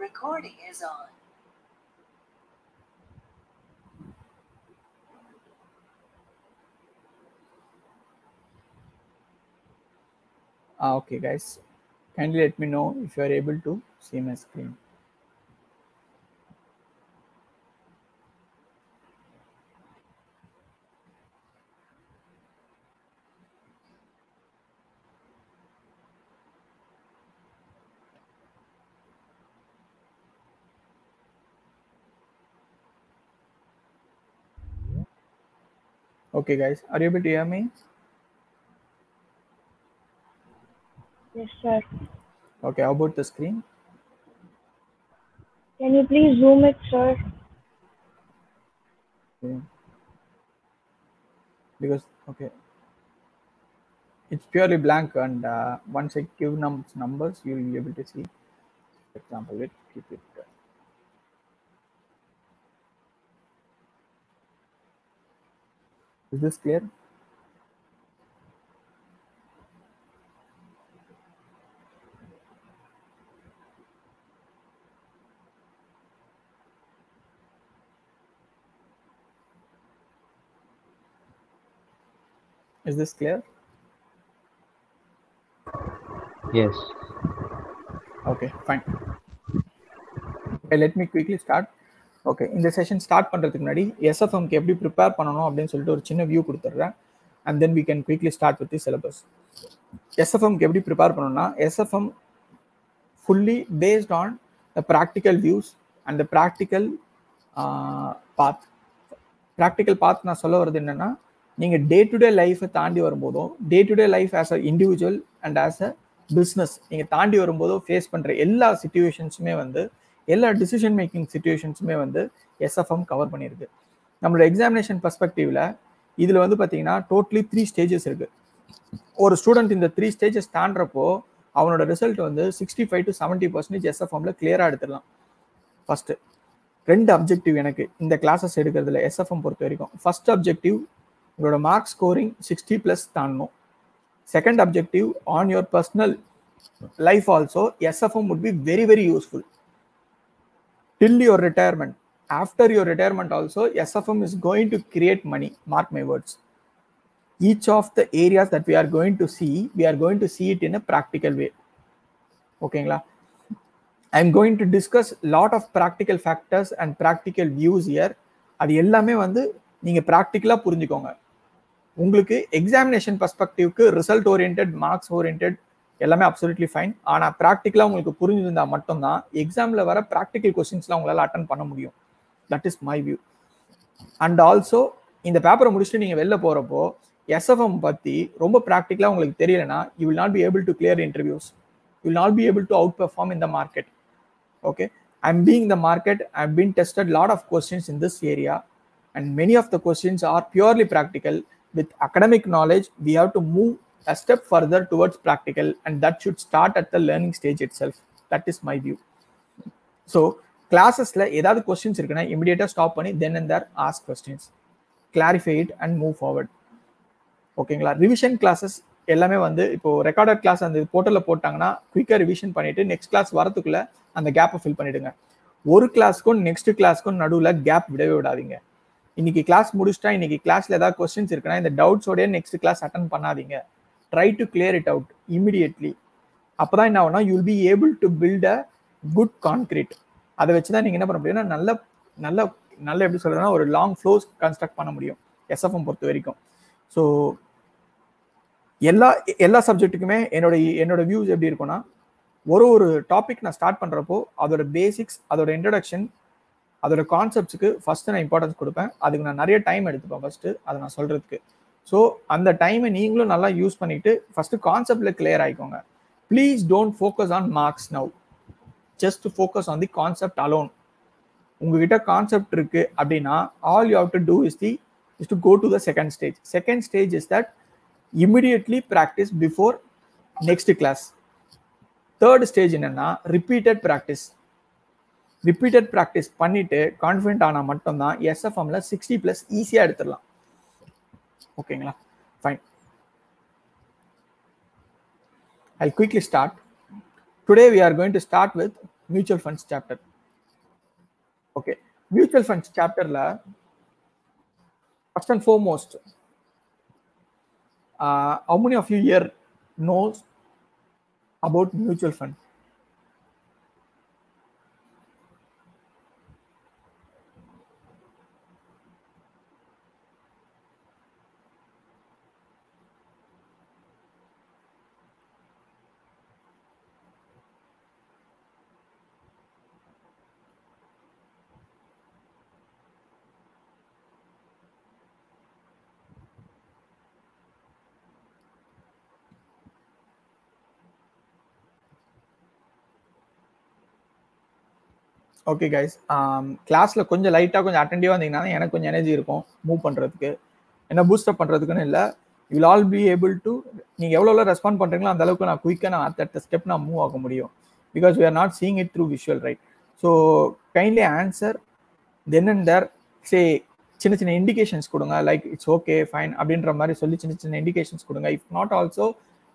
Recording is on. Ah, okay, guys. Kindly let me know if you are able to see my screen. Okay, guys, are you able to hear me? Yes, sir. Okay, how about the screen? Can you please zoom it, sir? Okay. Because okay, it's purely blank, and uh, once I give num- numbers, you will be able to see. For example, let's keep it. uh, Is this clear? Is this clear? Yes. Okay, fine. Okay, let me quickly start. Okay இந்த session start பண்ணுறதுக்கு முன்னாடி எஸ்எஃப்எம்க்கு எப்படி prepare பண்ணணும் அப்படின்னு சொல்லிட்டு ஒரு சின்ன view கொடுத்துட்றேன். And then we can quickly start with the syllabus எஸ்எஃப்எம்க்கு எப்படி ப்ரிப்பேர் பண்ணணும்னா SFM fully based on the practical views and the practical path practical path நான் சொல்ல வர்றது என்னென்னா நீங்கள் டே டு டே லைஃப்பை தாண்டி வரும்போதும் day to day life as a individual and as a business நீங்கள் தாண்டி வரும்போதோ ஃபேஸ் பண்ணுற எல்லா சுச்சுவேஷன்ஸுமே வந்து எல்லா டிசிஷன் மேக்கிங் சுச்சுவேஷன்ஸுமே வந்து எஸ்எஃப்எம் கவர் பண்ணியிருக்கு. நம்மளோட எக்ஸாமினேஷன் பர்ஸ்பெக்டிவில் இதில் வந்து பார்த்தீங்கன்னா டோட்டலி த்ரீ ஸ்டேஜஸ் இருக்குது ஒரு ஸ்டூடெண்ட் இந்த த்ரீ ஸ்டேஜஸ் தாண்டப்போ அவனோட ரிசல்ட் வந்து sixty five to seventy percentage எஸ்எஃப்எம்ல கிளியராக எடுத்துடலாம். ஃபஸ்ட்டு ரெண்டு அப்ஜெக்டிவ் எனக்கு இந்த கிளாஸஸ் எடுக்கிறதுல எஸ்எஃப்எம் பொறுத்த வரைக்கும். ஃபர்ஸ்ட் அப்ஜெக்டிவ் உங்களோட mark scoring sixty plus தாண்டணும். Second objective on your personal life also SFM would be very very useful till your retirement after your retirement also sfm is going to create money mark my words each of the areas that we are going to see we are going to see it in a practical way ஓகேங்களா I am going to discuss lot of practical factors and practical views here அது எல்லாமே வந்து நீங்கள் ப்ராக்டிக்கலாக புரிஞ்சுக்கோங்க உங்களுக்கு examination பர்ஸ்பெக்டிவ்க்கு result orient marks orient எல்லாமே அப்சல்யூட்லி ஃபைன் ஆனால் ப்ராக்டிக்கலாக உங்களுக்கு புரிஞ்சிருந்தா மட்டும்தான் எக்ஸாமில் வர ப்ராக்டிக்கல் கொஸ்டின்ஸ்லாம் உங்களால் அட்டன் பண்ண முடியும். That is my view and also இந்த பேப்பரை முடிச்சுட்டு நீங்கள் வெளில போகிறப்போ எஸ்எஃப்எம் பற்றி ரொம்ப ப்ராக்டிக்கலாக உங்களுக்கு தெரியலனா you will not be able to clear interviews you will not be able to outperform in the market okay? I'm the market I i've been tested lot of questions in this area and many of the questions are purely practical with academic knowledge we have to move a step further towards practical and that should start at the learning stage itself. That is my view. So கிளாஸஸ்ல ஏதாவது questions இருக்குன்னா இமிடியேட்டா stop பண்ணி then and there ask questions clarify it and move forward ஓகேங்களா revision classes எல்லாமே வந்து இப்போ recorded class அந்த போர்ட்டலில் போட்டாங்கன்னா குயிக்காக ரிவிஷன் பண்ணிட்டு நெக்ஸ்ட் கிளாஸ் வரதுக்குள்ள அந்த கேப்பை ஃபில் பண்ணிடுங்க. ஒரு கிளாஸ்க்கும் நெக்ஸ்ட் கிளாஸ்க்கும் நடுவில் கேப் விடவே விடாதீங்க. இன்னைக்கு கிளாஸ் முடிச்சிட்டா இன்னைக்கு கிளாஸ்ல ஏதாவது கொஸ்டின்ஸ் இருக்குன்னா இந்த டவுட்ஸோடய நெக்ஸ்ட் கிளாஸ் அட்டன் பண்ணாதீங்க. Try to clear it out immediately அப்பதான் என்ன ஆகும்னா you'll be able to build a good concrete அதை வச்சு தான் நீங்கள் என்ன பண்ண முடியும்னா நல்ல நல்ல நல்ல எப்படி சொல்கிறதுனா ஒரு லாங் ஃப்ளோஸ் கன்ஸ்ட்ரக்ட் பண்ண முடியும் எஸ்எஃப்எம் பொறுத்த வரைக்கும். ஸோ எல்லா எல்லா சப்ஜெக்ட்டுக்குமே என்னோட என்னோட வியூஸ் எப்படி இருக்கும்னா ஒரு ஒரு டாபிக் நான் ஸ்டார்ட் பண்ணுறப்போ அதோட பேசிக்ஸ் அதோட இன்ட்ரடக்ஷன் அதோட கான்செப்ட்ஸுக்கு ஃபஸ்ட்டு நான் இம்பார்ட்டன்ஸ் கொடுப்பேன். அதுக்கு நான் நிறைய டைம் எடுத்துப்பேன் ஃபஸ்ட்டு அதை நான் சொல்கிறதுக்கு ஸோ அந்த டைமை நீங்களும் நல்லா யூஸ் பண்ணிட்டு ஃபர்ஸ்ட் கான்செப்டில் clear ஆயிக்கோங்க. Please don't focus on marks now just focus on the concept alone உங்ககிட்ட கான்செப்ட் இருக்கு அப்படின்னா all you have to do is the is to go to the second stage second stage is that immediately practice before next class third stage என்னென்னா repeated practice repeated practice பண்ணிட்டு confident ஆனால் மட்டும்தான் எஸ்எஃப்எம்ல sixty plus ஈஸியாக எடுத்துடலாம். ஓகேங்களா? Fine I quickly start today we are going to start with mutual funds chapter okay mutual funds சாப்டரில் first and foremost how many of you here knows about mutual fund okay guys கிளாஸ்ல கொஞ்சம் லைட்டாக கொஞ்சம் அட்டென்டிவாக இருந்தீங்கன்னா எனக்கு கொஞ்சம் energy இருக்கும் move பண்ணுறதுக்கு என்ன பூஸ்டப் பண்ணுறதுக்குன்னு இல்லை. Will all be able to நீங்கள் எவ்வளோ ரெஸ்பாண்ட் பண்ணுறீங்களோ அந்த அளவுக்கு நான் குயிக்காக நான் அடுத்த ஸ்டெப் நான் மூவ் ஆக முடியும். Because we are not seeing it through visual right so kindly answer then and there say சின்ன சின்ன இண்டிகேஷன்ஸ் கொடுங்க. லைக் இட்ஸ் ஓகே ஃபைன் அப்படின்ற மாதிரி சொல்லி சின்ன சின்ன இண்டிகேஷன்ஸ் கொடுங்க. If not also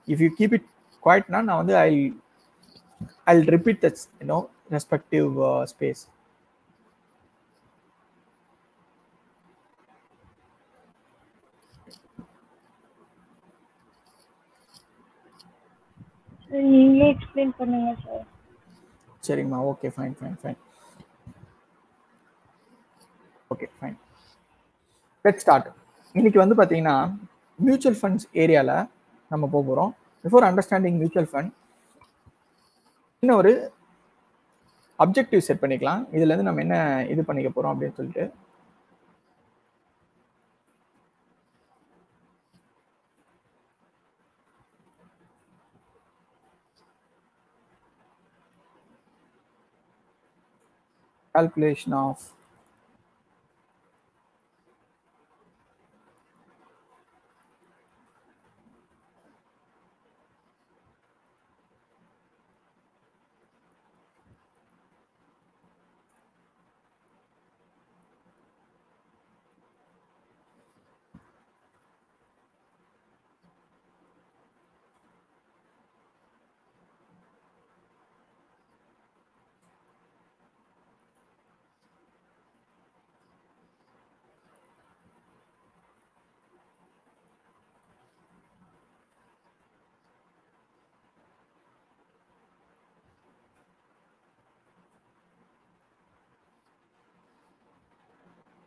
if you keep it குவாய்ட்னா நான் வந்து I I repeat that's you know respective uh, space. நீங்களே எக்ஸ்பிளைன் பண்ணுங்க சார் சரிங்கம்மா. Okay fine fine fine okay fine let start இன்னைக்கு வந்து பார்த்தீங்கன்னா மியூச்சுவல் ஃபண்ட்ஸ் ஏரியாவில் நம்ம போக போகிறோம் பிஃபோர் அண்டர்ஸ்டாண்டிங் மியூச்சுவல் ஃபண்ட் இன்னும் ஒரு அப்ஜெக்டிவ் செட் பண்ணிக்கலாம். இதுல இருந்து நம்ம என்ன இது பண்ணிக்க போறோம் அப்படின்னு சொல்லிட்டு. Calculation of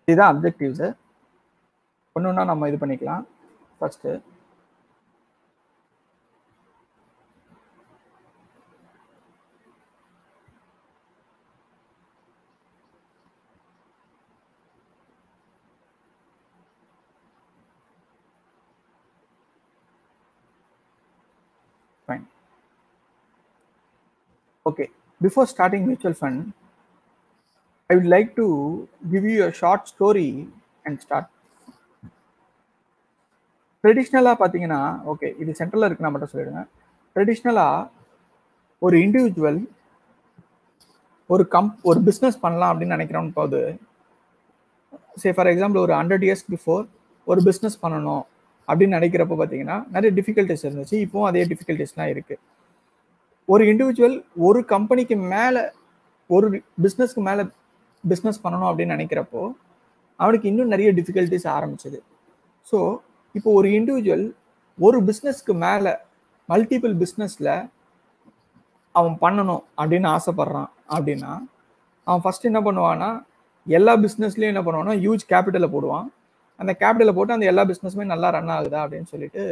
இதுதான் அப்ஜெக்டிவ்ஸ் ஒன்று ஒன்றா நம்ம இது பண்ணிக்கலாம். First fine. Okay. Before starting mutual fund I would like to give you a short story and start. ட்ரெடிஷ்னலாக பார்த்தீங்கன்னா ஓகே இது சென்ட்ரலில் இருக்குன்னா மட்டும் சொல்லிடுங்க ட்ரெடிஷ்னலாக ஒரு இண்டிவிஜுவல் ஒரு கம் ஒரு பிஸ்னஸ் பண்ணலாம் அப்படின்னு நினைக்கிறோம் போது சே ஃபார் எக்ஸாம்பிள் ஒரு ஹண்ட்ரட் இயர்ஸ் பிஃபோர் ஒரு பிஸ்னஸ் பண்ணணும் அப்படின்னு நினைக்கிறப்ப பார்த்தீங்கன்னா நிறைய டிஃபிகல்ட்டிஸ் இருந்துச்சு. இப்போவும் அதே டிஃபிகல்ட்டிஸ்லாம் இருக்குது ஒரு இண்டிவிஜுவல் ஒரு கம்பெனிக்கு மேலே ஒரு பிஸ்னஸ்க்கு மேலே பிஸ்னஸ் பண்ணணும் அப்படின்னு நினைக்கிறப்போ அவனுக்கு இன்னும் நிறைய டிஃபிகல்ட்டிஸ் ஆரம்பிச்சது. ஸோ இப்போ ஒரு இண்டிவிஜுவல் ஒரு பிஸ்னஸ்க்கு மேலே மல்டிபிள் பிஸ்னஸில் அவன் பண்ணணும் அப்படின்னு ஆசைப்பட்றான் அப்படின்னா அவன் ஃபஸ்ட்டு என்ன பண்ணுவான்னா எல்லா பிஸ்னஸ்லையும் என்ன பண்ணுவான்னா ஹியூஜ் கேபிட்டலை போடுவான். அந்த கேபிட்டலை போட்டு அந்த எல்லா பிஸ்னஸுமே நல்லா ரன் ஆகுதா அப்படின்னு சொல்லிட்டு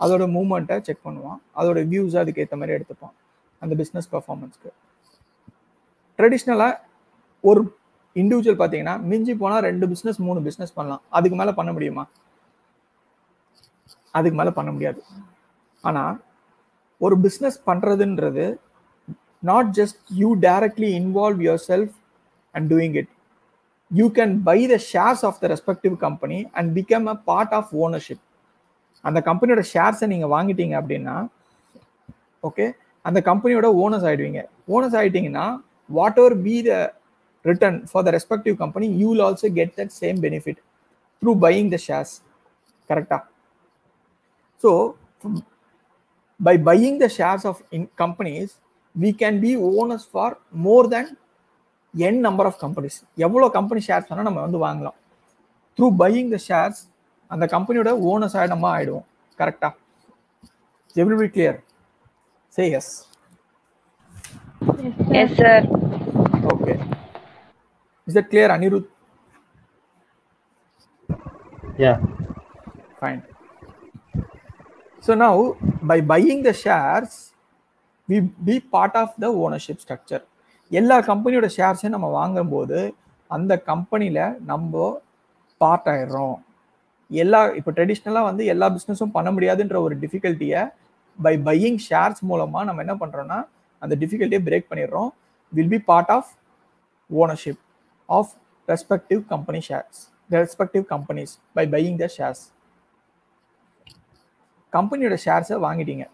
அதோட மூமெண்ட்டை செக் பண்ணுவான். அதோட வியூஸ் அதுக்கு ஏற்ற மாதிரி எடுத்துப்பான் அந்த பிஸ்னஸ் பர்ஃபார்மன்ஸ்க்கு ட்ரெடிஷ்னலாக ஒரு இண்டிவிஜுவல் பார்த்தீங்கன்னா மிஞ்சி போனால் ரெண்டு பிஸ்னஸ் மூணு பிஸ்னஸ் பண்ணலாம். அதுக்கு மேலே பண்ண முடியுமா? அதுக்கு மேலே பண்ண முடியாது. ஆனால் ஒரு பிஸ்னஸ் பண்ணுறதுன்றது not just you directly involve yourself and doing it you can buy the shares of the respective company and become a part of ownership அந்த கம்பெனியோட ஷேர்ஸை நீங்கள் வாங்கிட்டீங்க அப்படின்னா ஓகே அந்த கம்பெனியோட ஓனர்ஸ் ஆகிடுவீங்க owners ஆகிட்டீங்கன்னா whatever be the return for the respective company, you will also get that same benefit through buying the shares. Correct? So, by buying the shares of in companies, we can be owners for more than N number of companies எவ்வளோ company shares வேணால் நம்ம வந்து வாங்கலாம் through buying the shares அந்த கம்பெனியோட owners ஆகி நம்ம ஆயிடுவோம் கரெக்டா every clear say yes Yes, sir. Yes, sir. Okay is that clear Anirudh Yeah. Fine. So now, by buying the shares, we be part of the ownership structure. எல்லா கம்பெனியோட ஷேர்ஸையும் நம்ம வாங்கும்போது அந்த கம்பெனியில் நம்ம பார்ட் ஆயிடுறோம் எல்லா இப்போ ட்ரெடிஷ்னலாக வந்து எல்லா பிஸ்னஸும் பண்ண முடியாதுன்ற ஒரு டிஃபிகல்ட்டியை பை பையிங் ஷேர்ஸ் மூலமாக நம்ம என்ன பண்ணுறோம்னா அந்த டிஃபிகல்ட்டியை பிரேக் பண்ணிடுறோம் will be part of ownership of respective company shares respective companies by buying the shares கம்பெனியோட ஷேர்ஸை வாங்கிட்டீங்க.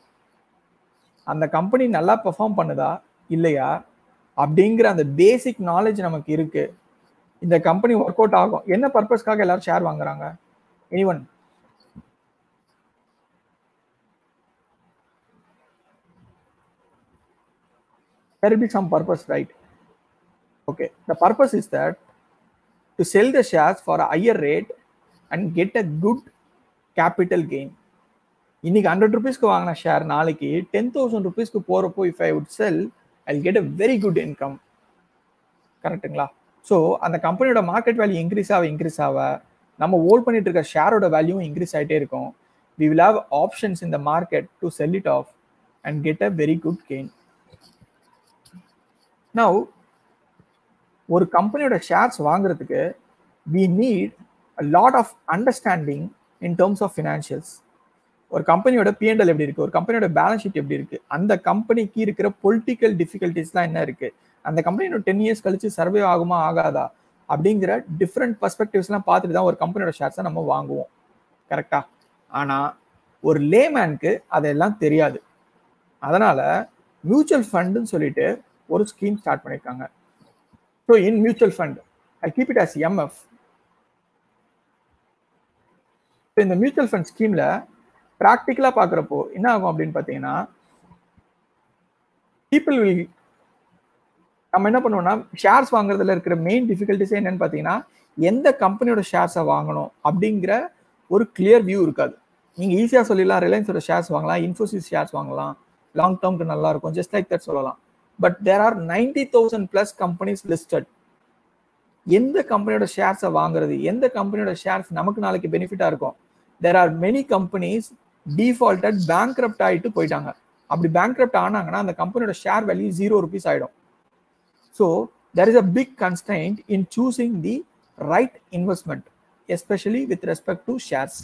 அந்த கம்பெனி நல்லா பெர்ஃபார்ம் பண்ணுதா? இல்லையா? அப்படிங்கிற அந்த பேசிக் நாலேஜ் நமக்கு இருக்கு. இந்த கம்பெனி ஒர்க் அவுட் ஆகும். என்ன பர்பஸ்க்காக எல்லாரும் ஷேர் வாங்குறாங்க? Anyone one will some purpose right okay. The purpose is that to sell the shares for a higher rate and get a good capital gain. இன்னைக்கு ஹண்ட்ரட் ருபீஸ்க்கு வாங்கின ஷேர் நாளைக்கு ten thousand ருபீஸ்க்கு போகிறப்போ if I would sell I get a very good income கரெக்ட்டுங்களா so அந்த கம்பெனியோட market value increase ஆக இன்க்ரீஸ் ஆக நம்ம ஹோல்ட் பண்ணிட்டு இருக்க ஷேரோட வேல்யூ இன்க்ரீஸ் ஆகிட்டே இருக்கும். வி வில் ஹாவ் ஆப்ஷன்ஸ் இந்த market to sell it off and get a very good gain now ஒரு கம்பெனியோட ஷேர்ஸ் வாங்குறதுக்கு we need a lot of understanding in terms of financials ஒரு கம்பெனியோட பிஎன்எல் எப்படி இருக்கு? ஒரு கம்பெனியோட பேலன்ஸ் ஷீட் எப்படி இருக்கு? அந்த கம்பெனிக்கு இருக்கிற பொலிட்டிக்கல் டிஃபிகல்டிஸ்லாம் என்ன இருக்கு? அந்த கம்பெனியோட டென் இயர்ஸ் கழிச்சு சர்வே ஆகுமா ஆகாதா? அப்படிங்கிற டிஃப்ரெண்ட் பர்ஸ்பெக்டிவ்ஸ்லாம் பார்த்துட்டு தான் ஒரு கம்பெனியோட ஷேர்ஸை நம்ம வாங்குவோம். கரெக்டா ஆனால் ஒரு லேமேனுக்கு அதெல்லாம் தெரியாது. அதனால மியூச்சுவல் ஃபண்டுன்னு சொல்லிட்டு ஒரு ஸ்கீம் ஸ்டார்ட் பண்ணியிருக்காங்க so in mutual fund I keep it as MF இந்த மியூச்சுவல் ஃபண்ட் ஸ்கீமில் ப்ராக்டிக்கலாக பார்க்குறப்போ என்ன ஆகும் அப்படின்னு பார்த்தீங்கன்னா பீப்புள் வில் நம்ம என்ன பண்ணுவோம்னா ஷேர்ஸ் வாங்குறதுல இருக்கிற மெயின் டிஃபிகல்ட்டிஸே என்னன்னு பார்த்தீங்கன்னா எந்த கம்பெனியோட ஷேர்ஸை வாங்கணும் அப்படிங்கிற ஒரு கிளியர் வியூ இருக்காது. நீங்கள் ஈஸியாக சொல்லிடலாம் ரிலையன்ஸோட ஷேர்ஸ் வாங்கலாம் இன்ஃபோசிஸ் ஷேர்ஸ் வாங்கலாம் லாங் டேர்ம்க்கு நல்லா இருக்கும் ஜஸ்ட் லைக் தட் சொல்லலாம். But there are ninety thousand plus companies listed எந்த கம்பெனியோட ஷேர்ஸை வாங்குறது? எந்த கம்பெனியோட ஷேர்ஸ் நமக்கு நாளைக்கு பெனிஃபிட்டாக இருக்கும்? There are many companies defaulted bankrupt ஆகிட்டு போயிட்டாங்க. அப்படி பேங்க்ரப்ட் ஆனாங்கன்னா அந்த கம்பெனியோட ஷேர் வேல்யூ ஜீரோ ருபீஸ் ஆகிடும் so there is a big constraint in choosing the right investment especially with respect to shares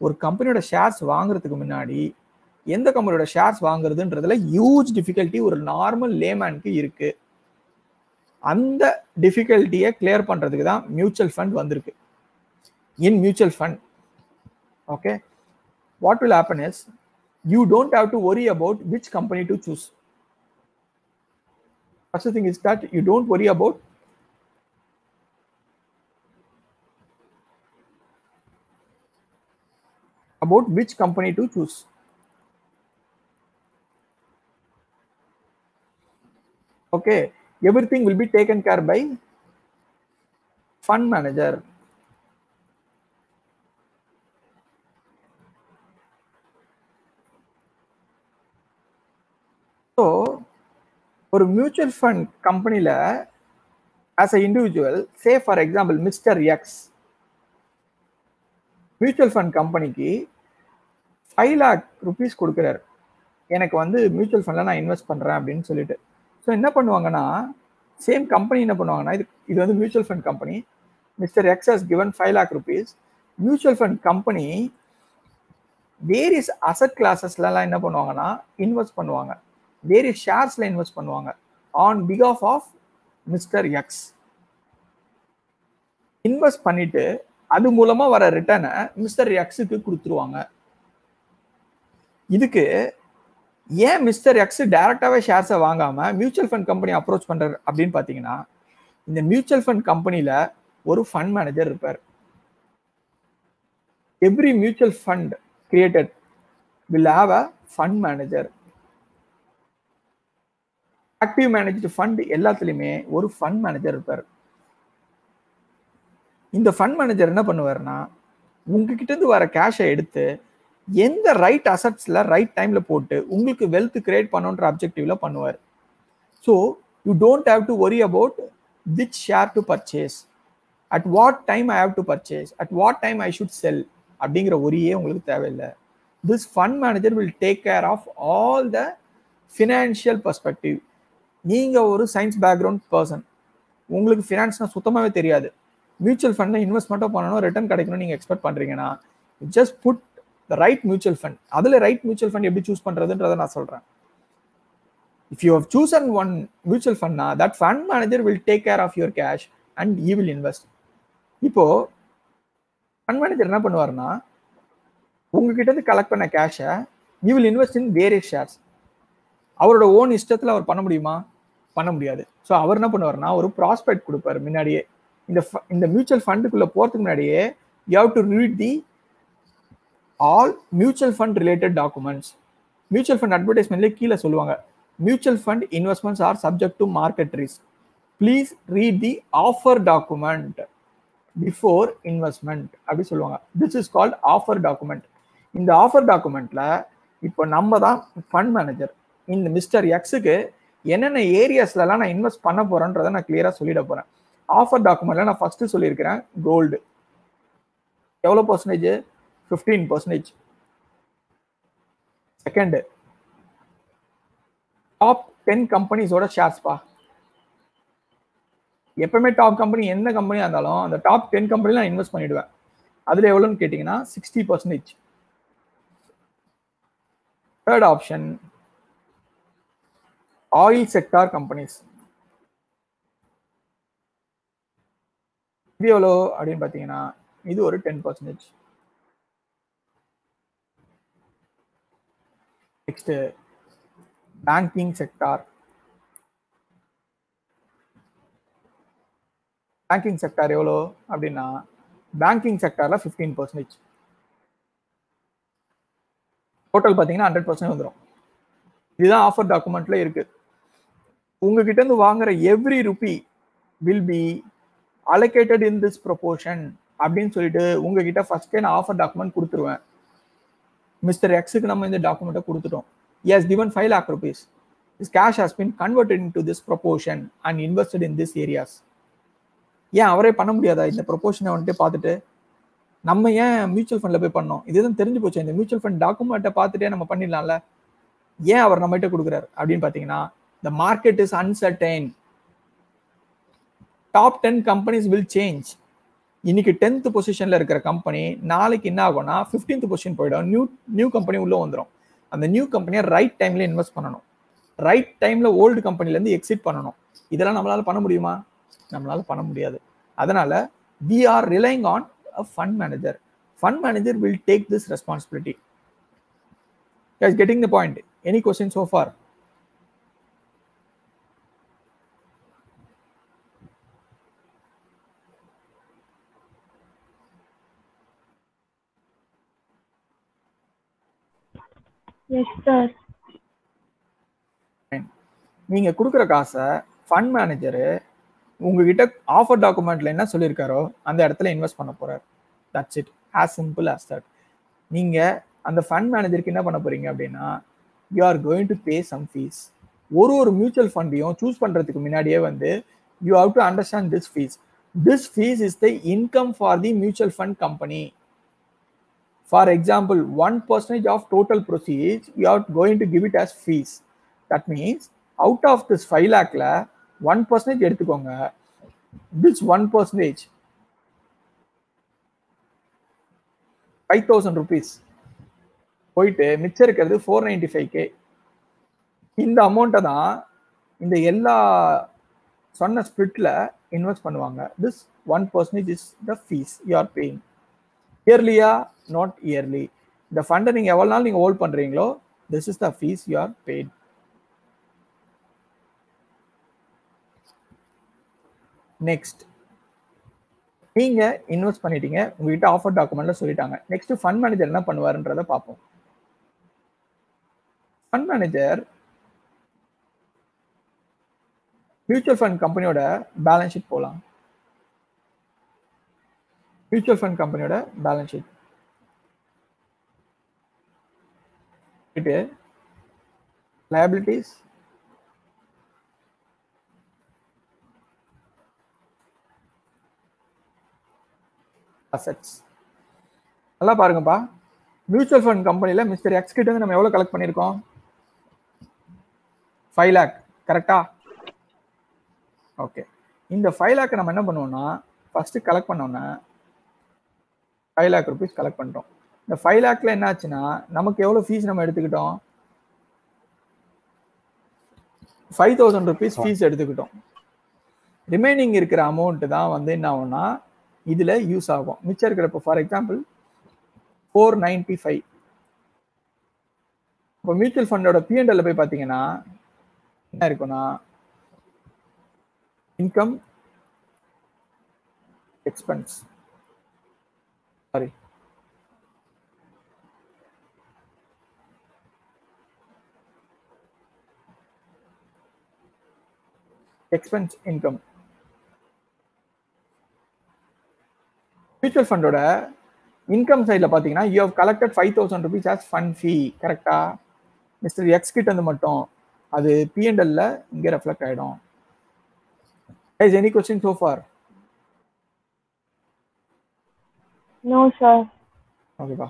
ஒரு கம்பெனியோட ஷேர்ஸ் வாங்குறதுக்கு முன்னாடி எந்த கம்பெனியோட ஷேர்ஸ் வாங்குறதுன்றதுல ஹியூஜ் டிஃபிகல்ட்டி ஒரு நார்மல் லேமேனுக்கு இருக்கு அந்த டிஃபிகல்ட்டியை கிளியர் பண்ணுறதுக்கு தான் மியூச்சுவல் ஃபண்ட் வந்திருக்கு in mutual fund okay what will happen is you don't have to worry about which company to choose first thing is that you don't worry about about which company to choose okay everything will be taken care by fund manager. So ஒரு mutual fund கம்பெனியில் as a individual say for example mister X mutual fund கம்பெனிக்கு five lakh rupees கொடுக்குறாரு. எனக்கு வந்து mutual ஃபண்டில் நான் invest பண்ணுறேன் அப்படின்னு சொல்லிட்டு. ஸோ என்ன பண்ணுவாங்கன்னா சேம் கம்பெனி என்ன பண்ணுவாங்கன்னா இது இது வந்து mutual fund company mister X has given five lakh rupees mutual fund company various asset கிளாஸஸ்லாம் என்ன பண்ணுவாங்கன்னா இன்வெஸ்ட் பண்ணுவாங்க. வேரியஸ் ஷேர்ஸில் இன்வெஸ்ட் பண்ணுவாங்க. ஆன் பிகாஃப் ஆஃப் மிஸ்டர் எக்ஸ் இன்வெஸ்ட் பண்ணிட்டு அது மூலமாக வர ரிட்டர்னை மிஸ்டர் எக்ஸுக்கு கொடுத்துருவாங்க. இதுக்கு ஏன் மிஸ்டர் எக்ஸ் டைரக்டாவே ஷேர்ஸை வாங்காமல் மியூச்சுவல் ஃபண்ட் கம்பெனி அப்ரோச் பண்ணுறார் அப்படின்னு பார்த்தீங்கன்னா இந்த மியூச்சுவல் ஃபண்ட் கம்பெனியில் ஒரு ஃபண்ட் மேனேஜர் இருப்பார். Every mutual fund created will have a fund manager active managed fund எல்லாத்துலேயுமே ஒரு ஃபண்ட் மேனேஜர் இருப்பார். இந்த ஃபண்ட் மேனேஜர் என்ன பண்ணுவார்னா உங்ககிட்ட இருந்து வர கேஷை எடுத்து எந்த ரைட் அசட்ஸில் ரைட் டைமில் போட்டு உங்களுக்கு வெல்த் கிரியேட் பண்ணுன்ற அப்ஜெக்டிவ்ல பண்ணுவார். So you don't have to worry about which share to purchase at what time I have to purchase at what time I should sell அப்படிங்கிற ஒரியே உங்களுக்கு தேவையில்லை. This fund manager will take care of all the financial perspective நீங்கள் ஒரு science background person உங்களுக்கு ஃபினான்ஸ்னால் சுத்தமாகவே தெரியாது. மியூச்சுவல் ஃபண்டில் இன்வெஸ்ட்மெண்ட்டோ பண்ணணும் ரிட்டர்ன் கிடைக்கணும்னு நீங்கள் எக்ஸ்பெக்ட் பண்ணுறீங்கன்னா just put the right mutual fund அதில் ரைட் மியூச்சுவல் ஃபண்ட் எப்படி சூஸ் பண்ணுறதுன்றதை நான் சொல்கிறேன் if you have chosen one mutual ஃபண்ட்னா that fund manager will take care of your cash and he will invest இப்போ fund manager என்ன பண்ணுவார்னா உங்ககிட்ட இருந்து கலெக்ட் பண்ண கேஷை you will invest in various shares அவரோட ஓன் இஷ்டத்தில் அவர் பண்ண முடியுமா? பண்ண முடியாது. ஸோ அவர் என்ன பண்ணுவார்னா ஒரு ப்ராஸ்பெக்ட் கொடுப்பாரு முன்னாடியே. இந்த இந்த மியூச்சுவல் ஃபண்டுக்குள்ள போகிறதுக்கு முன்னாடியே you have to read the all mutual fund related documents mutual fund அட்வர்டைஸ்மெண்ட்லேயே கீழே சொல்லுவாங்க. Mutual fund investments are subject to market risk please read the offer document before investment அப்படி சொல்லுவாங்க. This is called offer document இந்த offer டாக்குமெண்ட்ல இப்போ நம்ம தான் fund manager இந்த மிஸ்டர் எக்ஸுக்கு என்னென்ன ஏரியாஸ்லலாம் நான் இன்வெஸ்ட் பண்ண போறேன்றதை நான் கிளியராக சொல்லிட போறேன். ஆஃபர் டாக்குமெண்ட்ல நான் ஃபர்ஸ்ட் சொல்லியிருக்கிறேன் கோல்டு எவ்வளோ percentage fifteen percentage second top ten கம்பெனிஸோட ஷேர்ஸ்பா எப்பவுமே டாப் கம்பெனி எந்த கம்பெனியாக இருந்தாலும் அந்த டாப் டென் கம்பெனியில் நான் இன்வெஸ்ட் பண்ணிடுவேன். அதில் எவ்வளோன்னு கேட்டிங்கன்னா sixty percentage third option oil sector companies இது எவ்வளோ அப்படின்னு பார்த்தீங்கன்னா இது ஒரு ten percentage next banking sector banking sector எவ்வளோ அப்படின்னா பேங்கிங் செக்டார்ல ஃபிஃப்டீன் பர்சன்டேஜ் டோட்டல் பார்த்தீங்கன்னா ஹண்ட்ரட் பர்சன்ட் வந்துடும் இதுதான் ஆஃபர் டாக்குமெண்ட்ல இருக்கு. உங்ககிட்ட இருந்து வாங்குற every rupee will be allocated in this proportion அப்படின்னு சொல்லிட்டு உங்ககிட்ட ஃபர்ஸ்டே நான் ஆஃபர் டாக்குமெண்ட் கொடுத்துருவேன். மிஸ்டர் எக்ஸுக்கு நம்ம இந்த டாக்குமெண்ட்டை கொடுத்துட்டோம். As given five lakh rupees this cash has been converted into this proportion and invested in this areas ஏன் அவரே பண்ண முடியாதா? இந்த ப்ரொபோஷனை வந்துட்டு பார்த்துட்டு நம்ம ஏன் மியூச்சுவல் ஃபண்டில் போய் பண்ணோம்? இதுதான் தெரிஞ்சு போச்சு? இந்த மியூச்சுவல் ஃபண்ட் டாக்குமெண்ட்டை பார்த்துட்டே நம்ம பண்ணிடலாம்ல. ஏன் அவர் நம்மகிட்ட கொடுக்குறாரு? அப்படின்னு பார்த்தீங்கன்னா the market is uncertain top ten companies will change இன்னைக்கு டென்த் பொசிஷன்ல இருக்கிற கம்பெனி நாளைக்கு என்ன ஆகும்னா ஃபிஃப்டீன்த் பொசிஷன் போயிடும். நியூ நியூ கம்பெனி உள்ள வந்துடும் அந்த நியூ கம்பெனியை ரைட் டைம்ல இன்வெஸ்ட் பண்ணணும். ரைட் டைம்ல ஓல்டு கம்பெனிலேருந்து எக்ஸிட் பண்ணணும். இதெல்லாம் நம்மளால பண்ண முடியுமா? நம்மளால பண்ண முடியாது. அதனால we are relying on a fund manager fund manager will take this responsibility guys getting the point any questions so far yes sir நீங்க கொடுக்குற காசை ஃபண்ட் மேனேஜரு உங்ககிட்ட ஆஃபர் டாக்குமெண்ட்ல என்ன சொல்லியிருக்காரோ அந்த இடத்துல இன்வெஸ்ட் பண்ண போறாரு. That's it as simple as that நீங்க அந்த ஃபண்ட் மேனேஜருக்கு என்ன பண்ண போறீங்க அப்படின்னா you are going to pay some fees ஒரு ஒரு மியூச்சுவல் ஃபண்டையும் சூஸ் பண்றதுக்கு முன்னாடியே வந்து you have to understand this fees this fees is the income for the mutual fund company for example one percentage of total proceeds you are going to give it as fees that means out of this five லேக்ல one percentage எடுத்துக்கோங்க. This one percentage five thousand rupees போயிட்டு மிச்சம் இருக்கிறது four ninety five K இந்த அமௌண்ட்டை தான் இந்த எல்லா சொன்ன ஸ்பிளிட்ல இன்வெஸ்ட் பண்ணுவாங்க. This one percentage is the fees you are paying இயர்லியா not yearly இந்த ஃபண்டை நீங்கள் எவ்வளோ நாள் நீங்கள் ஹோல்ட் பண்ணுறீங்களோ this is the fees you are paid next நீங்க இன்வெஸ்ட் பண்ணிட்டீங்க. உங்ககிட்ட ஆஃபர் டாக்குமெண்ட்ல சொல்லிட்டாங்க. நெக்ஸ்ட் ஃபண்ட் மேனேஜர் என்ன பண்ணுவாருன்றத பார்ப்போம். ஃபண்ட் மேனேஜர் மியூச்சுவல் ஃபண்ட் கம்பெனியோட பேலன்ஸ் ஷீட் போகலாம் மியூச்சுவல் ஃபண்ட் கம்பெனியோட பேலன்ஸ் ஷீட் இது liabilities. அசெட்ஸ் நல்லா பாருங்கப்பா. மியூச்சுவல் ஃபண்ட் கம்பெனியில் மிஸ்டர் எக்ஸ் கிட்ட வந்து நம்ம எவ்வளோ கலெக்ட் பண்ணியிருக்கோம்? ஃபைவ் லேக் கரெக்டா ஓகே இந்த ஃபைவ் லேக் நம்ம என்ன பண்ணுவோம்னா ஃபஸ்ட்டு கலெக்ட் பண்ணோன்னே ஃபைவ் லேக் ருபீஸ் கலெக்ட் பண்ணுறோம் இந்த ஃபைவ் லேக்ல என்ன ஆச்சுன்னா நமக்கு எவ்வளோ ஃபீஸ் நம்ம எடுத்துக்கிட்டோம்? ஃபைவ் தௌசண்ட் ருபீஸ் ஃபீஸ் எடுத்துக்கிட்டோம். ரிமைனிங் இருக்கிற அமௌண்ட்டு தான் வந்து என்ன ஆகும்னா இதில் யூஸ் ஆகும். மிச்சம் இருக்கிற இப்போ for example four ninety five இப்போ மியூச்சுவல் ஃபண்டோட பிஎன்எல்ல போய் பார்த்தீங்கன்னா என்ன இருக்குன்னா income expense sorry expense income mutual ஃபண்டோட income சைடில் பார்த்தீங்கன்னா you have collected five thousand rupees as fund fee கரெக்டா மிஸ்டர் எக்ஸ் கிட்ட இருந்து மட்டும் அது பிஎன்எல்ல இங்கே ரெஃப்ளெக்ட் ஆகிடும் is any question so far No, sir. ஓகேப்பா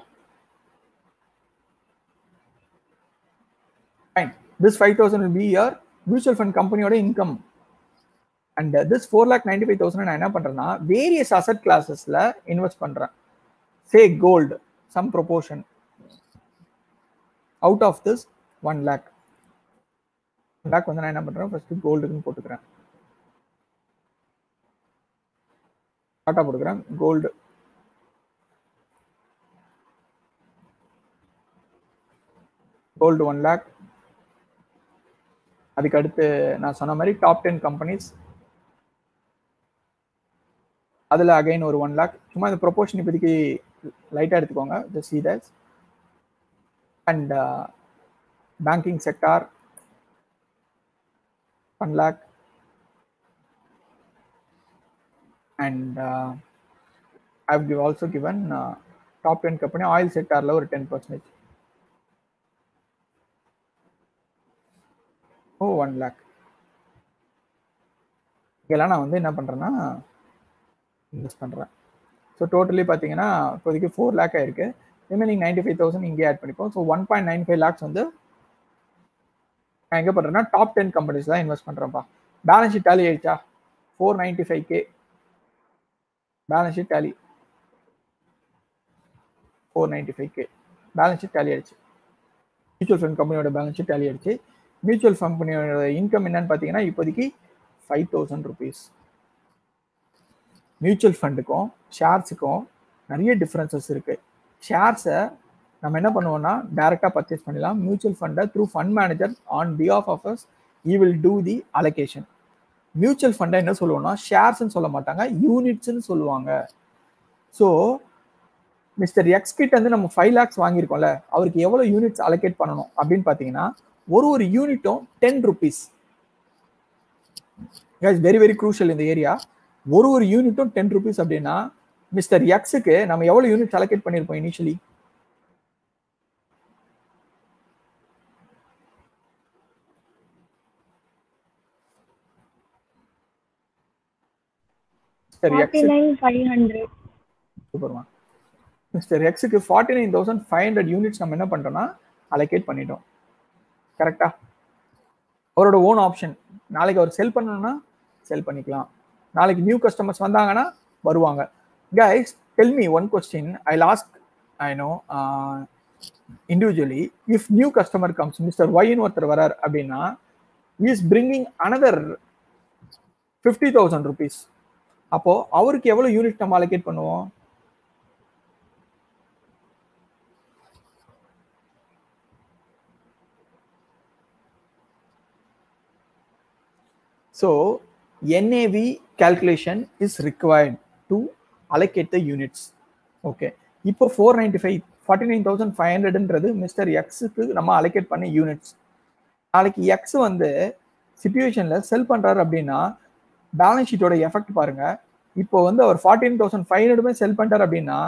fine this five thousand will be year mutual fund கம்பெனியோட income and this four lakh ninety five thousand நான் என்ன பண்ணுறேன்னா வேரியஸ் அசட் கிளாஸஸில் இன்வெஸ்ட் பண்ணுறேன் say gold some proportion out of this one lakh lakh வந்து நான் என்ன பண்ணுறேன் ஃபர்ஸ்ட் கோல்டுக்குன்னு போட்டுக்கிறேன். டாட்டா போட்டுக்கிறேன். கோல்டு கோல்டு ஒன் லேக் அதுக்கு அடுத்து நான் சொன்ன மாதிரி டாப் டென் கம்பெனிஸ் அதில் அகைன் ஒரு ஒன் லேக் சும்மா இந்த ப்ரொபோஷன் இப்போதைக்கு லைட்டாக எடுத்துக்கோங்க. Just see that's and banking sector one lakh and I've give also given top ten company oil செக்டாரில் ஒரு ten percentage oh one lakh இதெல்லாம் நான் வந்து என்ன பண்ணுறேன்னா இன்வெஸ்ட் பண்ணுறேன் ஸோ டோட்டலி பார்த்தீங்கன்னா இப்போதைக்கு ஃபோர் லேக் ஆயிருக்கு. ரிமைனிங் நைன்டி ஃபைவ் தௌசண்ட் இங்கே ஆட் பண்ணிப்போம். So one point nine five lakhs வந்து நான் எங்கே பண்ணுறேன்னா டாப் டென் கம்பெனிஸ் தான் இன்வெஸ்ட் பண்ணுறேன்ப்பா பேலன்ஸ் ஷீட் டேலி ஆயிடுச்சா? Four ninety five K balance sheet tally four ninety five K balance sheet tally ஆயிடுச்சு மியூச்சுவல் ஃபண்ட் கம்பெனியோட பேலன்ஸ் ஷீட் டேலி ஆயிடுச்சு. மியூச்சுவல் கம்பெனியோட இன்கம் என்னன்னு பார்த்தீங்கன்னா இப்போதைக்கு ஃபைவ் தௌசண்ட் ருபீஸ் மியூச்சுவல் ஃபண்டுக்கும் ஷேர்ஸுக்கும் நிறைய டிஃப்ரென்சஸ் இருக்குது ஷேர்ஸை நம்ம என்ன பண்ணுவோம்னா டேரெக்டாக பர்ச்சேஸ் பண்ணிடலாம். மியூச்சுவல் ஃபண்டை through fund manager on behalf of us he will do the allocation mutual ஃபண்டை என்ன சொல்லுவோம்னா ஷேர்ஸ்ன்னு சொல்ல மாட்டாங்க யூனிட்ஸ்ன்னு சொல்லுவாங்க. ஸோ மிஸ்டர் எக்ஸ் கிட்ட வந்து நம்ம ஃபைவ் லேக்ஸ் வாங்கியிருக்கோம்ல அவருக்கு எவ்வளோ யூனிட்ஸ் அலோகேட் பண்ணணும் அப்படின்னு பார்த்தீங்கன்னா ஒரு ஒரு யூனிட்டும் ten rupees very very crucial இந்த ஏரியா ஒரு ஒரு யூனிட்டும் டென் ருபீஸ் அப்படின்னா மிஸ்டர் எக்ஸுக்கு நம்ம எவ்வளவு யூனிட் அலோகேட் பண்ணியிருப்போம் இனிஷியலி மிஸ்டர் எக்ஸ் 49,500. சூப்பர்மா மிஸ்டர் எக்ஸுக்கு forty nine thousand five hundred units நம்ம என்ன பண்ணிட்டோம்னா அலோகேட் பண்ணிட்டோம். கரெக்டா அவரோட ஓன் ஆப்ஷன் நாளைக்கு அவர் செல் பண்ணணும்னா செல் பண்ணிக்கலாம். நாளைக்கு நியூ கஸ்டமர்ஸ் வந்தாங்கன்னா வருவாங்க. Guys tell me one question I ask I know individually if new customer comes mister ஒய்னு ஒருத்தர் வரார் அப்படின்னா is bringing another fifty thousand rupees அப்போ அவருக்கு எவ்வளவு யூனிட் நம்ம அலோகேட் பண்ணுவோம்? So NAV calculation is required to allocate the units. Okay இப்போ four ninety five forty nine thousand five ஹண்ட்ரட்ன்றது mister எக்ஸுக்கு நம்ம அலோகேட் பண்ண யூனிட்ஸ் நாளைக்கு எக்ஸ் வந்து சுச்சுவேஷனில் செல் பண்ணுறாரு அப்படின்னா பேலன்ஸ் ஷீட்டோட எஃபெக்ட் பாருங்க. இப்போ வந்து அவர் ஃபார்ட்டின் தௌசண்ட் ஃபைவ் ஹண்ட்ரடுமே செல் பண்ணிட்டார் அப்படின்னா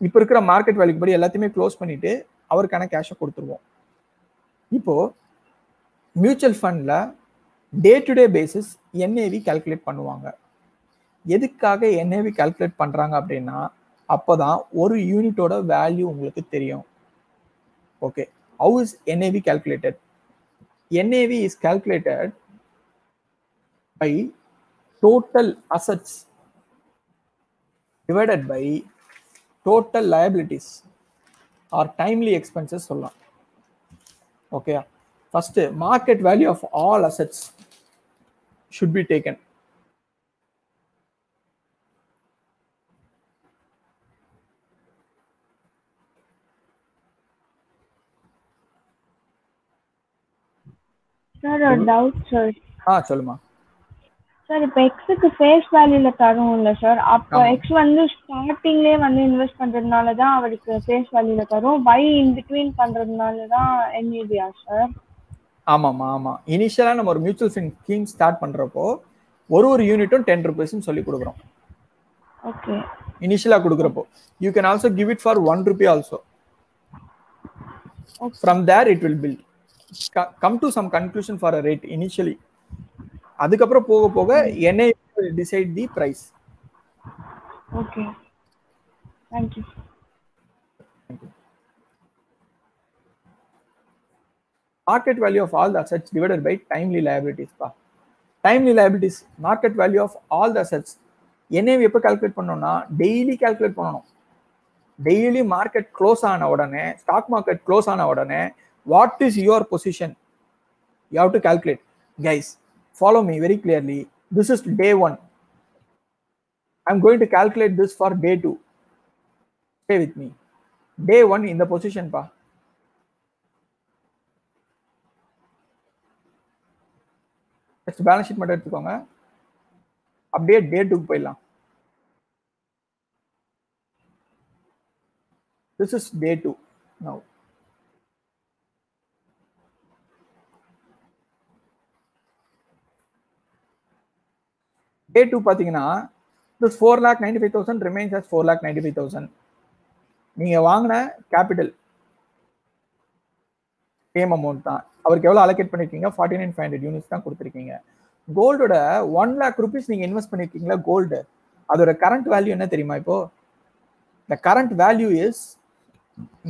இப்போ இருக்கிற மார்க்கெட் வேலைக்கு படி எல்லாத்தையுமே க்ளோஸ் பண்ணிட்டு அவருக்கான கேஷை கொடுத்துருவோம். இப்போ மியூச்சுவல் ஃபண்டில் day to day basis NAV calculate பண்ணுவாங்க. எதுக்காக என்ஏவி கால்குலேட் பண்ணுறாங்க அப்படின்னா அப்போ தான் ஒரு யூனிட்டோட வேல்யூ உங்களுக்கு தெரியும். Okay how is NAV calculated NAV is calculated by total assets divided by total liabilities or timely expenses சொல்லலாம். Okay first market value of all assets should be taken sir ஒரு doubt sir ஆ சொல்லுமா. Sir இப்போ எக்ஸுக்கு face வேல்யூல தரும் இல்ல sir அப்போ. எக்ஸ் வந்து ஸ்டார்டிங்லேயே வந்து இன்வெஸ்ட் பண்றதுனால தான் அவருக்கு ஃபேஸ் வேல்யூல தரும். வை இன் பிட்வீன் பண்றதுனால தான் என்இபியா சார் ஆமாம்மா ஆமாம் இனிஷியலாக நம்ம ஒரு மியூச்சுவல் ஃபண்ட் ஸ்கீம் ஸ்டார்ட் பண்ணுறப்போ ஒரு ஒரு யூனிட்டும் டென் ருபீஸ்னு சொல்லி கொடுக்குறோம். ஓகே. இனிஷியலாக கொடுக்குறப்போ you can also give it for one rupee also. From there it will build come to some conclusion for a rate initially அதுக்கப்புறம் போக போக NI decide the price okay thank you market value of all the assets divided by timely liabilities பா timely liabilities market value of all the assets. NAV எப்போ calculate பண்ணோம்னா daily calculate பண்ணணும். Daily market close ஆன உடனே stock market close ஆன உடனே what is your position you have to calculate guys follow me very clearly this is day one I am going to calculate this for day two stay with me day one இந்த பொசிஷன்ப்பா next balance sheet மட்டும் எடுத்துக்கோங்க. அப்படியே டேட்டுக்கு போயிடலாம். This is day two now day two பார்த்தீங்கன்னா this four lakh ninety five thousand remains as four lakh ninety five thousand நீங்கள் வாங்கின கேபிட்டல் சேம் அமௌண்ட் தான். அவருக்கு எவ்வளோ அலோகேட் பண்ணிருக்கீங்க? Forty nine five hundred units தான் கொடுத்துருக்கீங்க. கோல்டோட ஒன் லேக் ருபீஸ் நீங்கள் இன்வெஸ்ட் பண்ணிருக்கீங்களா? கோல்டு அதோட கரண்ட் வேல்யூ என்ன தெரியுமா இப்போ? The current value is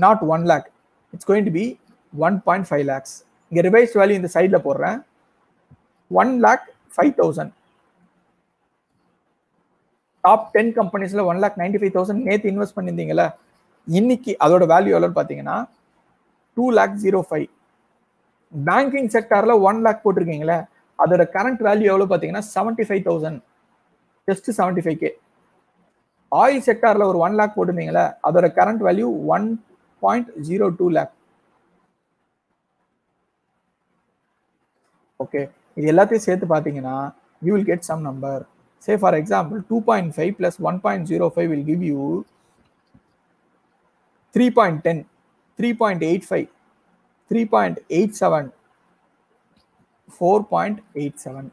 not one lakh it's going to be one point five lakhs இங்கே ரிவைஸ் வேல்யூ இந்த சைடில் போடுறேன். One lakh five thousand top ten கம்பெனிஸில் one lakh ninety five thousand நேற்று இன்வெஸ்ட் பண்ணியிருந்தீங்களே இன்னைக்கு அதோட வேல்யூ எவ்வளோன்னு பார்த்தீங்கன்னா two lakh zero five banking செக்டார்ல one lakh போட்டிருக்கீங்களே அதோட கரண்ட் வேல்யூ எவ்வளோ பார்த்தீங்கன்னா seventy five thousand just seventy five K oil செக்டார்ல ஒரு ஒன் லேக் போட்டிருந்தீங்களே அதோட current value one point zero two lakh okay இது எல்லாத்தையும் சேர்த்து பார்த்தீங்கன்னா you will get some number say for example two point five plus one point zero five will give you three point ten three point eight five three point eight seven four point eight seven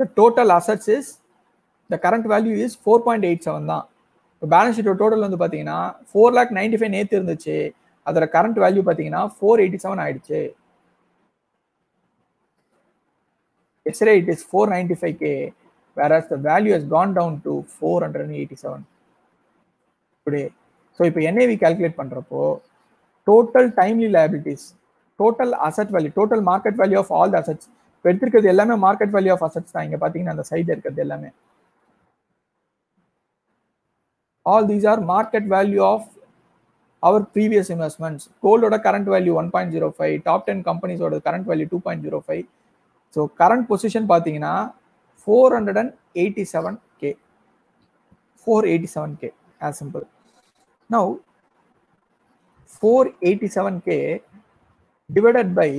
the total assets is the current value is 4.87 தான். இப்போ balance ஷீட்டோட total வந்து பார்த்தீங்கன்னா four lakh ninety five நேற்று இருந்துச்சு. அதோட current value பார்த்தீங்கன்னா four eighty seven ஆயிடுச்சு. Yesterday it is four ninety five K where the value has gone down to four hundred and eighty seven today so இப்போ NAV calculate பண்ணுறப்போ total timely liabilities total asset value total market value of all the assets இப்போ எடுத்திருக்கிறது எல்லாமே market value of assets தான். இங்கே பார்த்தீங்கன்னா அந்த சைடில் இருக்கிறது எல்லாமே. All these are market value of our previous investments கோல்டோட current value one point zero five top ten கம்பெனிஸோட current value two point zero five so current position பார்த்தீங்கன்னா four hundred and eighty seven K four eighty seven K as simple Now 487k divided by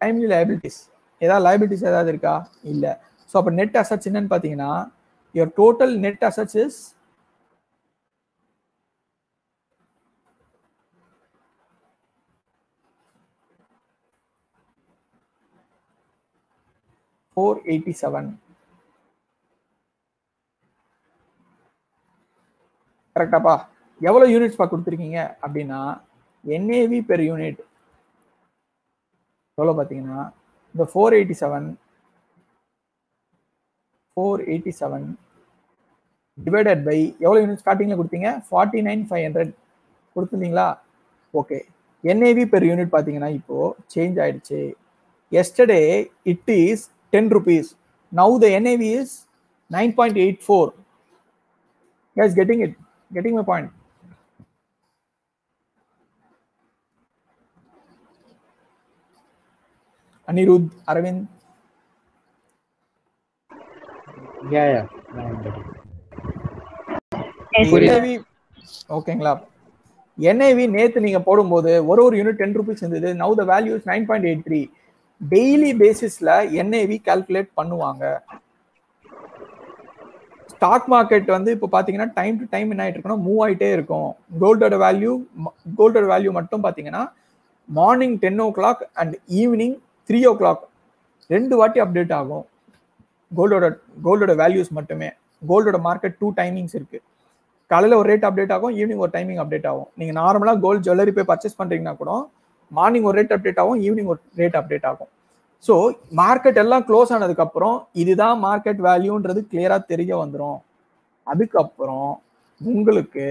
timely liabilities ஏதாவது liabilities ஏதாவது இருக்கா இல்லை so அப்போ net assets என்னன்னு பார்த்தீங்கன்னா your total net assets is four eighty seven கரெக்டாப்பா எவ்வளோ யூனிட்ஸ்ப்பா கொடுத்துருக்கீங்க? அப்படின்னா என்ஏவி பெர் யூனிட் எவ்வளோ பார்த்தீங்கன்னா இந்த four eighty seven four eighty seven divided by எவ்வளோ யூனிட் ஸ்டார்டிங்கில் கொடுத்தீங்க ஃபார்ட்டி நைன் ஃபைவ் ஹண்ட்ரட் கொடுத்துருந்தீங்களா ஓகே என்ஏவி பெர் யூனிட் பார்த்தீங்கன்னா இப்போ சேஞ்ச் ஆயிடுச்சு. Yesterday it is ten rupees now the NAV is nine point eight four guys getting getting my point. Anirudh arvind. Yeah, yeah. ஓகேங்களா NIV நேத்து நீங்க போடும்போது ஒரு ஒரு யூனிட் டென் ருபீஸ் இருந்தது. Now the value nine point eight three daily பேசிஸ்ல NIV calculate பண்ணுவாங்க. Stock market வந்து இப்போ பார்த்தீங்கன்னா டைம் டு டைம் என்ன ஆகிட்டு இருக்குன்னா மூவ் ஆகிட்டே இருக்கும். கோல்டோட வேல்யூ கோல்டோட வேல்யூ மட்டும் பார்த்தீங்கன்னா morning ten o'clock and evening three o'clock ரெண்டு வாட்டி அப்டேட் ஆகும். கோல்டோட கோல்டோட வேல்யூஸ் மட்டுமே. கோல்டோட மார்க்கெட் டூ டைமிங்ஸ் இருக்குது காலையில் ஒரு ரேட் அப்டேட் ஆகும் ஈவினிங் ஒரு டைமிங் அப்டேட் ஆகும். நீங்கள் நார்மலாக கோல்ட் ஜுவல்லரி போய் பர்ச்சேஸ் பண்ணுறீங்கன்னா கூட மார்னிங் ஒரு ரேட் அப்டேட் ஆகும் ஈவினிங் ஒரு ரேட் அப்டேட் ஆகும். ஸோ மார்க்கெட் எல்லாம் க்ளோஸ் ஆனதுக்கப்புறம் இதுதான் மார்க்கெட் வேல்யூன்றது கிளியராக தெரிய வந்துடும் அதுக்கப்புறம் உங்களுக்கு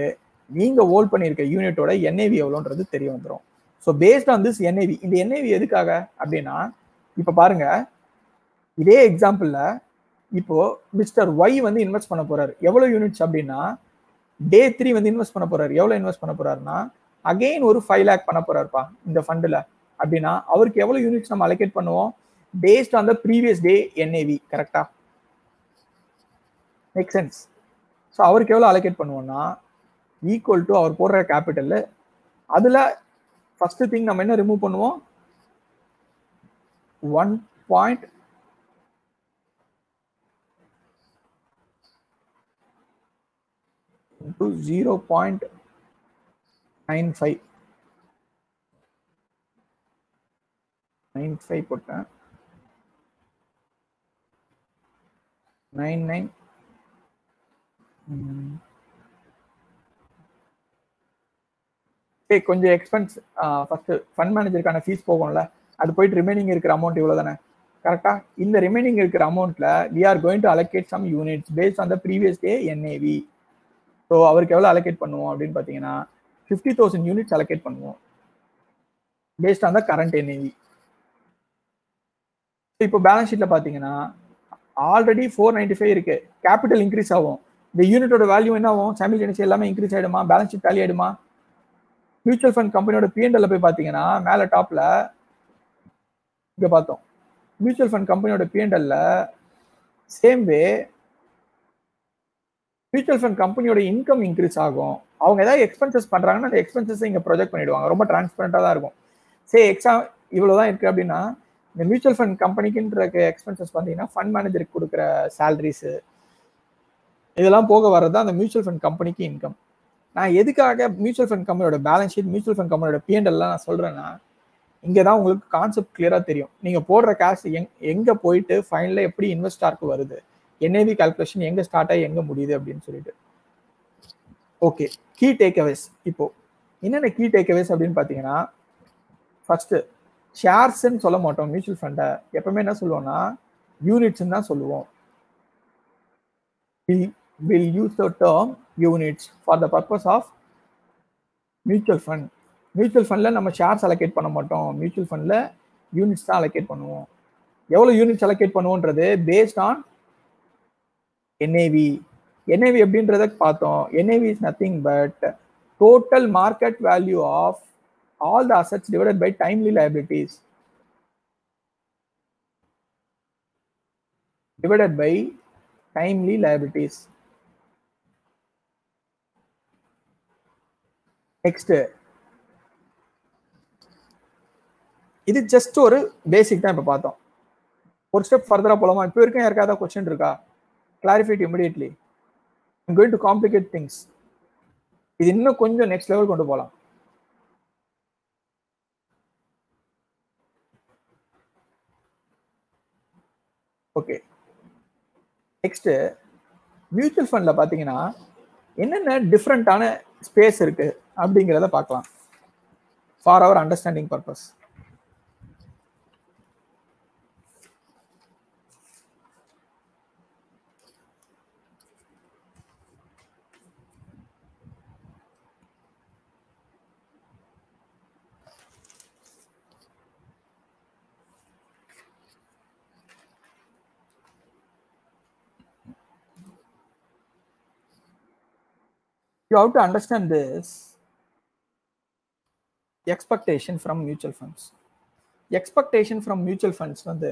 நீங்கள் ஹோல்ட் பண்ணியிருக்க யூனிட்டோட என்ஏவி எவ்வளோன்றது தெரிய வந்துடும் so based on this NAV இந்த என்ஏவி எதுக்காக அப்படின்னா இப்போ பாருங்க இதே எக்ஸாம்பிளில் இப்போ மிஸ்டர் ஒய் வந்து இன்வெஸ்ட் பண்ண போறாரு. எவ்வளோ யூனிட்ஸ் அப்படின்னா டே த்ரீ வந்து இன்வெஸ்ட் பண்ண போறாரு. எவ்வளோ இன்வெஸ்ட் பண்ண போறாருன்னா அகைன் ஒரு ஃபைவ் லேக் பண்ண போறாருப்பா இந்த ஃபண்டில் அப்படின்னா அவருக்கு எவ்வளவு யூனிட்ஸ் நம்ம அலோகேட் பண்ணுவோம்? Based on the previous day NAV கரெக்டா மேக் சென்ஸ் ஸோ அவருக்கு எவ்வளோ அலோகேட் பண்ணுவோம்னா ஈக்குவல் டு அவர் போடுற கேபிட்டல் அதில் ஃபர்ஸ்ட் திங் நம்ம என்ன ரிமூவ் பண்ணுவோம்? One point zero point nine five nine five போட்டேன். Nine nine. சரி கொஞ்சம் எக்ஸ்பென்ஸ் ஃபர்ஸ்ட் ஃபண்ட் மேனேஜருக்கான ஃபீஸ் போகும்ல அது போயிட்டு ரிமைனிங் இருக்கிற அமௌண்ட் இவ்வளோ தானே கரெக்டாக இந்த ரிமைனிங் இருக்கிற அமௌண்ட்ல we are going to allocate some units based on the previous day NAV so அவருக்கு எவ்வளோ அலோகேட் பண்ணுவோம் அப்படின்னு பார்த்தீங்கன்னா ஃபிஃப்டி தௌசண்ட் யூனிட்ஸ் அலோகேட் பண்ணுவோம் based on the current NAV இப்போ பேலன்ஸ் ஷீட்ல பார்த்தீங்கன்னா ஆல்ரெடி ஃபோர் நைன்டி ஃபைவ் இருக்கு. கேபிட்டல் இன்க்ரீஸ் ஆகும். இந்த யூனிட்டோட வேல்யூ என்ன ஆகும்? சைமில்டேனியஸ் எல்லாமே இன்க்ரீஸ் ஆயிடுமா? பேலன்ஸ் ஷீட் டேலி ஆயிடுமா? மியூச்சுவல் ஃபண்ட் கம்பெனியோட பிஎன்எல்ல போய் பார்த்தீங்கன்னா மேலே டாப்ல இங்கே பார்த்தோம். மியூச்சுவல் ஃபண்ட் கம்பெனியோட பிஎன்எல்ல சேம் வே மியூச்சுவல் ஃபண்ட் கம்பெனியோட இன்கம் இன்க்ரீஸ் ஆகும். அவங்க ஏதாவது எக்ஸ்பென்சஸ் பண்றாங்கன்னா அந்த எக்ஸ்பென்சஸ் இங்க ப்ரொஜெக்ட் பண்ணிடுவாங்க. ரொம்ப டிரான்ஸ்பரண்டா தான் இருக்கும். சே எக்ஸாம் இவ்வளவுதான் இருக்கு அப்படின்னா இந்த மியூச்சுவல் ஃபண்ட் கம்பெனிக்குன்ற எக்ஸ்பென்சஸ் பார்த்தீங்கன்னா ஃபண்ட் மேனேஜருக்கு கொடுக்குற சேலரிஸு இதெல்லாம் போக வர்றது அந்த மியூச்சுவல் ஃபண்ட் கம்பெனிக்கு இன்கம் நான் எதுக்காக மியூச்சுவல் ஃபண்ட் கம்பெனியோட பேலன்ஸ் ஷீட் மியூச்சுவல் ஃபண்ட் கம்பெனியோட பிஎன்எல்லாம் நான் சொல்கிறேன்னா இங்கே தான் உங்களுக்கு கான்செப்ட் கிளியராக தெரியும். நீங்கள் போடுற கேஷ் எங் எங்கே போயிட்டு ஃபைனலில் எப்படி இன்வெஸ்டாருக்கு வருது? என்ஏவி கால்குலேஷன் எங்கே ஸ்டார்ட் ஆகி எங்கே முடியுது அப்படின்னு சொல்லிட்டு. ஓகே கீ டேக்அவேஸ் இப்போ என்னென்ன கீ டேக்அவேஸ் அப்படின்னு பார்த்தீங்கன்னா ஃபஸ்ட்டு ஷேர்ஸ்ன்னு சொல்ல மாட்டோம் மியூச்சுவல் ஃபண்டை எப்பவுமே என்ன சொல்லுவோம்னா யூனிட்ஸ்ன்னு தான் சொல்லுவோம். Will use the term units for the purpose of mutual fund mutual ஃபண்டில் நம்ம ஷேர்ஸ் அலோகேட் பண்ண மாட்டோம். மியூச்சுவல் ஃபண்டில் யூனிட்ஸ் தான் அலோகேட் பண்ணுவோம். எவ்வளோ யூனிட்ஸ் அலோகேட் பண்ணுவோன்றது பேஸ்ட் ஆன் என்ஏவி என்ஏவி எப்படின்றத பார்த்தோம். NAV is nothing but total market value of all the assets divided by timely liabilities. Divided by timely liabilities. Next. இது ஜஸ்ட் ஒரு பேசிக் தான் இப்போ பார்த்தோம். ஒரு ஸ்டெப் ஃபர்தரா போலாமா? இப்போ வரைக்கும் யாருக்காவது கொஸ்டின் இருக்கா? Clarified immediately going to complicate things இது இன்னும் கொஞ்சம் நெக்ஸ்ட் லெவல் கொண்டு போகலாம் ஓகே நெக்ஸ்ட் மியூச்சுவல் ஃபண்ட்ல பாத்தீங்கன்னா என்னென்ன டிஃப்ரெண்ட்டான ஸ்பேஸ் இருக்கு அப்படிங்கிறத பார்க்கலாம். For our understanding purpose you have to understand this expectation from mutual funds. Expectation from mutual funds வந்து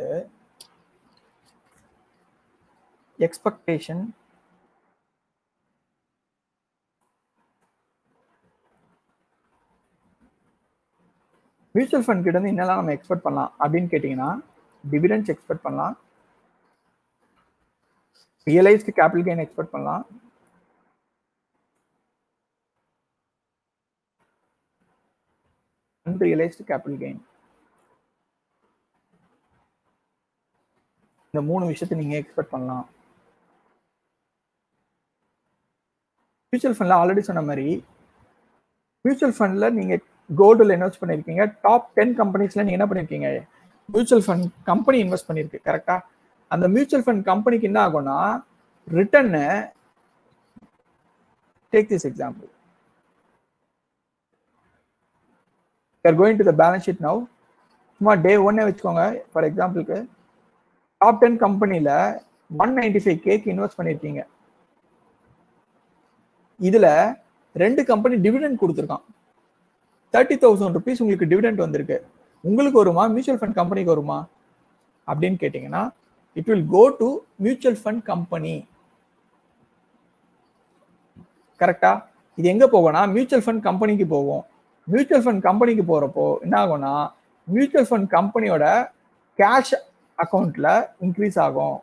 expectation மியூச்சுவல் ஃபண்ட் கிட்ட இருந்து என்னெல்லாம் நம்ம எக்ஸ்பெக்ட் பண்ணலாம் அப்படின்னு கேட்டிங்கன்னா டிவிடன்ஸ் எக்ஸ்பெக்ட் பண்ணலாம். ரியலைஸ்டு கேபிட்டல் கெயின் எக்ஸ்பெக்ட் பண்ணலாம். Unrealized capital gain. இந்த மூணு விஷயத்தை நீங்க எக்ஸ்பெக்ட் பண்ணலாம். மியூச்சுவல் ஃபண்ட்ல ஆல்ரெடி சொன்ன மாதிரி மியூச்சுவல் ஃபண்ட்ல நீங்க கோல்டுல இன்வெஸ்ட் பண்ணிருக்கீங்க. டாப் டென் கம்பெனிஸ்ல நீங்க என்ன பண்ணிருக்கீங்க? மியூச்சுவல் ஃபண்ட் கம்பெனி இன்வெஸ்ட் பண்ணிருக்கு கரெக்டா அந்த மியூச்சுவல் ஃபண்ட் கம்பெனிக்கு என்ன ஆகும்னா return take this example are going to the balance sheet now சும்மா டே ஒன்னே வச்சுக்கோங்க ஃபார் எக்ஸாம்பிளுக்கு டாப் டென் கம்பெனியில் ஒன் நைன்டி ஃபைவ் கேக்கு இன்வெஸ்ட் பண்ணியிருக்கீங்க இதில் ரெண்டு கம்பெனி டிவிடெண்ட் கொடுத்துருக்கான். தேர்ட்டி தௌசண்ட் ருபீஸ் உங்களுக்கு டிவிடெண்ட் வந்திருக்கு. உங்களுக்கு வருமா? மியூச்சுவல் ஃபண்ட் கம்பெனிக்கு வருமா? அப்படின்னு கேட்டிங்கன்னா it will go to mutual fund company கரெக்டா இது எங்கே போகும்னா மியூச்சுவல் ஃபண்ட் கம்பெனிக்கு போகும். மியூச்சுவல் ஃபண்ட் கம்பெனிக்கு போகிறப்போ என்ன ஆகும்னா மியூச்சுவல் ஃபண்ட் கம்பெனியோட கேஷ் அக்கௌண்ட்டில் இன்க்ரீஸ் ஆகும்.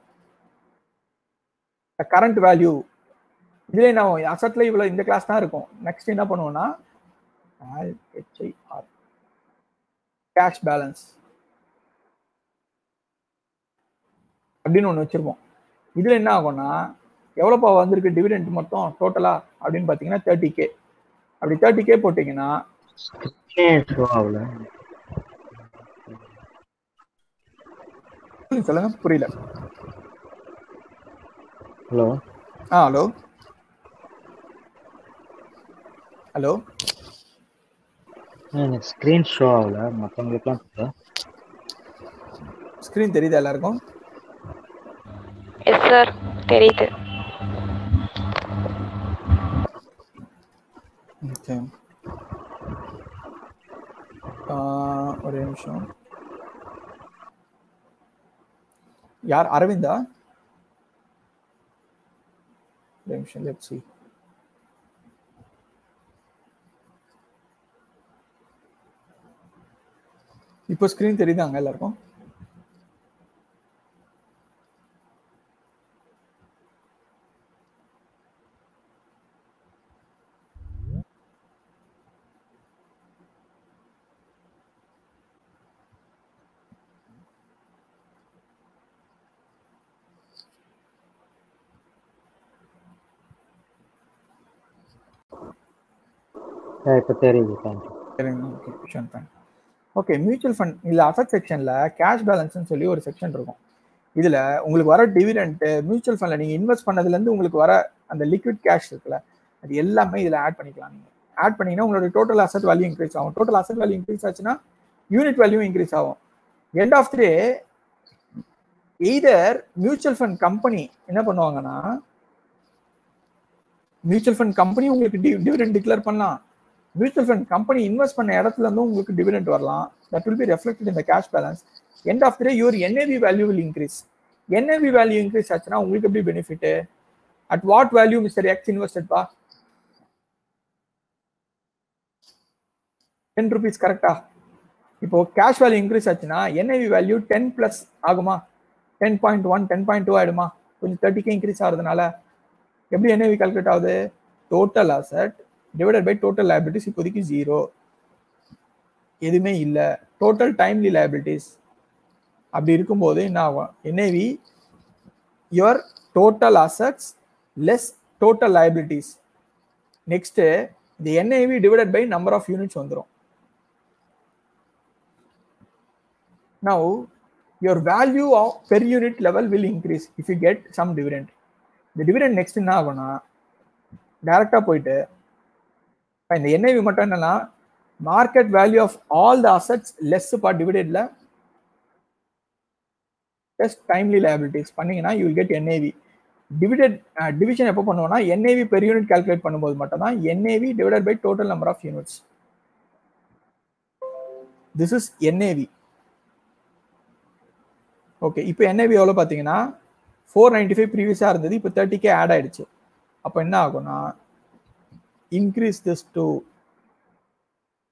கரண்ட் வேல்யூ இதுல என்ன அசட்ல இவ்வளோ இந்த கிளாஸ் தான் இருக்கும். நெக்ஸ்ட் என்ன பண்ணுவோம்னா கேஷ் பேலன்ஸ் அப்படின்னு ஒன்று வச்சிருப்போம். இதில் என்ன ஆகும்னா எவ்வளோப்பா வந்திருக்கு? டிவிடெண்ட் மொத்தம் டோட்டலாக அப்படின்னு பார்த்தீங்கன்னா தேர்ட்டி கே அப்படி தேர்ட்டி கே போட்டிங்கன்னா சொல்லுங்க புரியல ஹலோ ஆ ஹலோ ஹலோ எனக்கு ஸ்க்ரீன் ஷோ ஆகல மற்றவங்களுக்குலாம் ஸ்க்ரீன் தெரியுதா எல்லாருக்கும் எஸ் சார் தெரியுது ஓகே ஒரே நிமிஷம். யார்? அரவிந்தா? ஒரே நிமிஷம் லெட் சி இப்போ ஸ்க்ரீன் தெரியுதாங்க எல்லாருக்கும்? இப்போ தெரியுது. தேங்க்யூ சரிங்க. ஓகே விஷயம் ஃபைன் ஓகே மியூச்சுவல் ஃபண்ட் இதில் அசட் செக்ஷனில் கேஷ் பேலன்ஸ்னு சொல்லி ஒரு செக்ஷன் இருக்கும். இதில் உங்களுக்கு வர டிவிடெண்ட்டு மியூச்சுவல் ஃபண்டில் நீங்கள் இன்வெஸ்ட் பண்ணதுலேருந்து உங்களுக்கு வர அந்த லிக்விட் கேஷ் இருக்குல்ல அது எல்லாமே இதில் ஆட் பண்ணிக்கலாம் நீங்கள் ஆட் பண்ணிங்கன்னா உங்களோட டோட்டல் அசட் வேல்யூ இன்க்ரீஸ் ஆகும். டோட்டல் அசட் வேல்யூ இன்க்ரீஸ் ஆச்சுன்னா யூனிட் வேல்யூ இன்க்ரீஸ் ஆகும். End of the day either mutual fund company என்ன பண்ணுவாங்கன்னா மியூச்சுவல் ஃபண்ட் கம்பெனி உங்களுக்கு டிவிடெண்ட் டிக்ளேர் பண்ணலாம். மியூச்சுவல் ஃபண்ட் கம்பெனி இன்வெஸ்ட் பண்ண இடத்துல இருந்து உங்களுக்கு டிவிடெண்ட் வரலாம். That will be reflected in the cash balance end of the day your NAV value will increase NAV value increase ஆச்சுன்னா உங்களுக்கு எப்படி benefit at what value mister X invested பா? Ten rupees கரெக்டா இப்போ கேஷ் வேல்யூ இன்க்ரீஸ் ஆச்சுன்னா NIV value ten plus ஆகுமா? Ten point one ten point two ஆயிடுமா? கொஞ்சம் தேர்ட்டிக்கே இன்க்ரீஸ் ஆகுறதுனால. எப்படி என்ஐவி கால்குலேட் ஆகுது? Total asset divided by total liabilities இப்போதைக்கு ஜீரோ எதுவுமே இல்லை டோட்டல் டைம்லி லைபிலிட்டிஸ் அப்படி இருக்கும்போது என்ன ஆகும் NAV your total assets less total liabilities next இந்த NAV divided by number of units வந்துடும் now your value of per unit level will increase if you get some dividend இந்த dividend next என்ன ஆகும்னா டேரெக்டாக போயிட்டு இந்த என்ஐவி மட்டும் என்னன்னா market value of all the assets less பார் டிவிடெட்ல ப்ளஸ் டைம்லி லயபிலிட்டிஸ் பண்ணீங்கன்னா you will get NAV divided division எப்போ பண்ணுவோம்னா என்ஏவி பெர் யூனிட் கால்குலேட் பண்ணும்போது மட்டும் தான் NAV divided by total number of units this is NAV okay இப்போ NAV எவ்வளோ பார்த்தீங்கன்னா ஃபோர் நைன்டி ஃபைவ் ப்ரீவியஸாக இருந்தது இப்போ தேர்ட்டிக்கே ஆட் ஆயிடுச்சு. அப்போ என்ன ஆகும்னா increase this to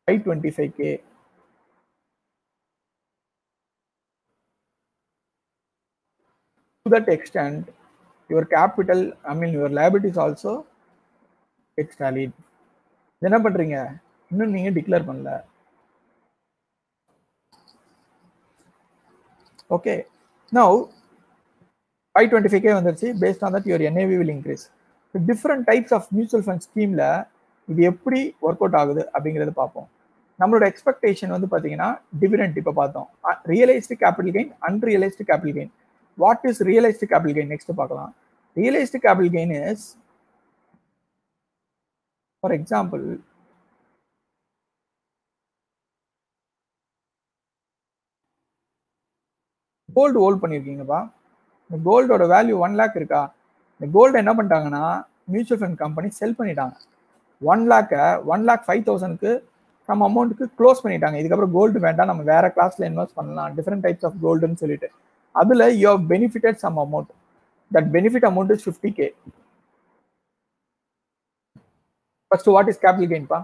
five twenty five K to that extent your capital i mean your liabilities also gets tallied என்ன பண்றீங்க? இன்னும் நீங்க டிக்ளேர் பண்ணல. Okay now five twenty five K வந்துருச்சு based on that your NAV will increase different types of mutual fund ஸ்கீமில் இது எப்படி work out ஆகுது அப்படிங்கிறத பார்ப்போம். நம்மளோட எக்ஸ்பெக்டேஷன் வந்து பார்த்தீங்கன்னா டிவிடெண்ட் இப்போ பார்த்தோம். Realised capital gain unrealised capital gain what is realised capital gain next பார்க்கலாம். Realised capital gain is for example gold hold பண்ணியிருக்கீங்கப்பா இந்த கோல்டோட வேல்யூ ஒன் லேக் இருக்கா? இந்த கோல்டு என்ன பண்ணிட்டாங்கன்னா மியூச்சுவல் ஃபண்ட் கம்பெனி செல் பண்ணிட்டாங்க. ஒன் லேக்கை ஒன் லேக் ஃபைவ் தௌசண்ட்க்கு நம்ம அமௌண்ட்டுக்கு க்ளோஸ் பண்ணிட்டாங்க. இதுக்கப்புறம் கோல்டு வேண்டாம் நம்ம வேற கிளாஸ்ல இன்வெஸ்ட் பண்ணலாம். டிஃப்ரெண்ட் டைப்ஸ் ஆஃப் கோல்டுன்னு சொல்லிட்டு. அதுல you have benefited some amount that benefit amount is fifty K first what is capital கெயின்பா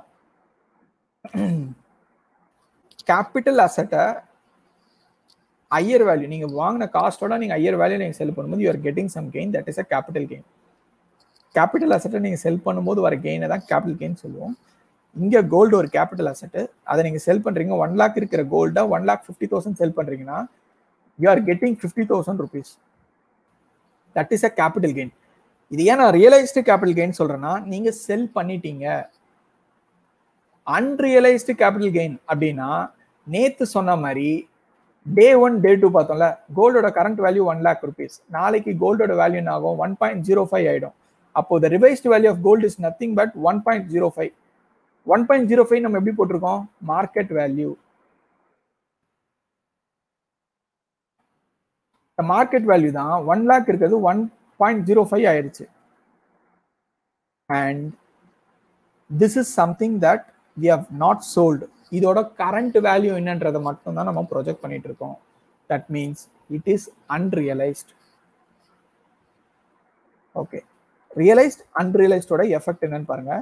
capital அசட்டை ஹையர் வேல்யூ நீங்க வாங்கின காஸ்டோட நீங்க ஹையர் வேல்யூ நீங்க செல் பண்ணும்போது you are getting some gain that is a capital gain capital அசட்டை நீங்கள் sell பண்ணும்போது வர கெயினை தான் கேபிட்டல் கெயின் சொல்லுவோம். இங்கே கோல்டு ஒரு கேபிட்டல் அசட்டு அதை நீங்கள் செல் பண்ணுறீங்க ஒன் லேக் இருக்கிற கோல்டை one lakh fifty thousand sell பண்ணுறீங்கன்னா you are getting fifty thousand rupees that is a capital gain இது ஏன் நான் ரியலைஸ்டு கேபிட்டல் கெயின் சொல்கிறேன்னா நீங்கள் செல் பண்ணிட்டீங்க. அன்ரியலைஸ்டு கேபிட்டல் கெயின் அப்படின்னா நேற்று சொன்ன மாதிரி டே ஒன் டே டூ பார்த்தோம்ல கோல்டோட current value one lakh rupees நாளைக்கு கோல்டோட வேல்யூ என்ன ஆகும் ஒன் பாயிண்ட் ஜீரோ ஃபைவ் ஆகிடும் அப்போ the revised value of gold is nothing but one point zero five one point zero five நம்ம எப்படி போட்டிருக்கோம்? மார்க்கெட் வேல்யூ மார்க்கெட் வேல்யூ தான் ஒன் லேக் இருக்கிறது ஒன் பாயிண்ட் ஜீரோ ஃபைவ் ஆயிடுச்சு and this is something that we have not sold இதோட current value என்னன்றதை மட்டும் தான் நம்ம ப்ரொஜெக்ட் பண்ணிட்டு இருக்கோம். That means it is unrealised okay realised அன்ரியலைஸ்டோட effect என்னன்னு பாருங்க.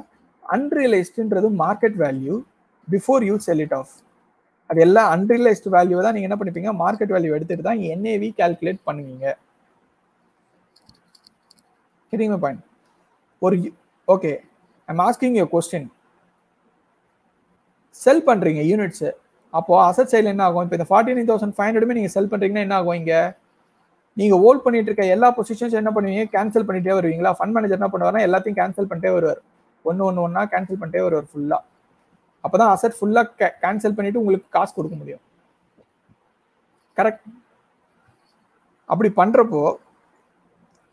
அன்ரியலைஸ்டுன்றது market value before you sell it off அது எல்லாம் அன்ரியலைஸ்டு வேல்யூ தான் நீங்க என்ன பண்ணிப்பீங்க? மார்க்கெட் வேல்யூ எடுத்துட்டு தான் என்ஏவி கால்குலேட் பண்ணுவீங்க. சரிங்களா பாயிண்ட் ஒரு okay I'm asking you question sell பண்றீங்க யூனிட்ஸ் அப்போ அசட் சைடில் என்ன ஆகும்? இப்போ இந்த ஃபார்ட்டி நைன் தௌசண்ட் ஃபைவ் ஹண்ட்ரடுமே நீங்க செல் பண்றீங்கன்னா என்ன ஆகும் இங்கே? நீங்க ஹோல்ட் பண்ணிட்டு இருக்க எல்லா பொசிஷன்ஸ் என்ன பண்ணுவீங்க? கேன்சல் பண்ணிட்டே வருவீங்களா? ஃபண்ட் மேனேஜர் என்ன பண்ணுவாருன்னா எல்லாத்தையும் கேன்சல் பண்ணிட்டே வருவார். ஒன்று ஒன்று ஒன்றா கேன்சல் பண்ணிட்டே வருவார் ஃபுல்லா அப்பதான் அசட் ஃபுல்லா கேன்சல் பண்ணிட்டு உங்களுக்கு காசு கொடுக்க முடியும். கரெக்ட் அப்படி பண்றப்போ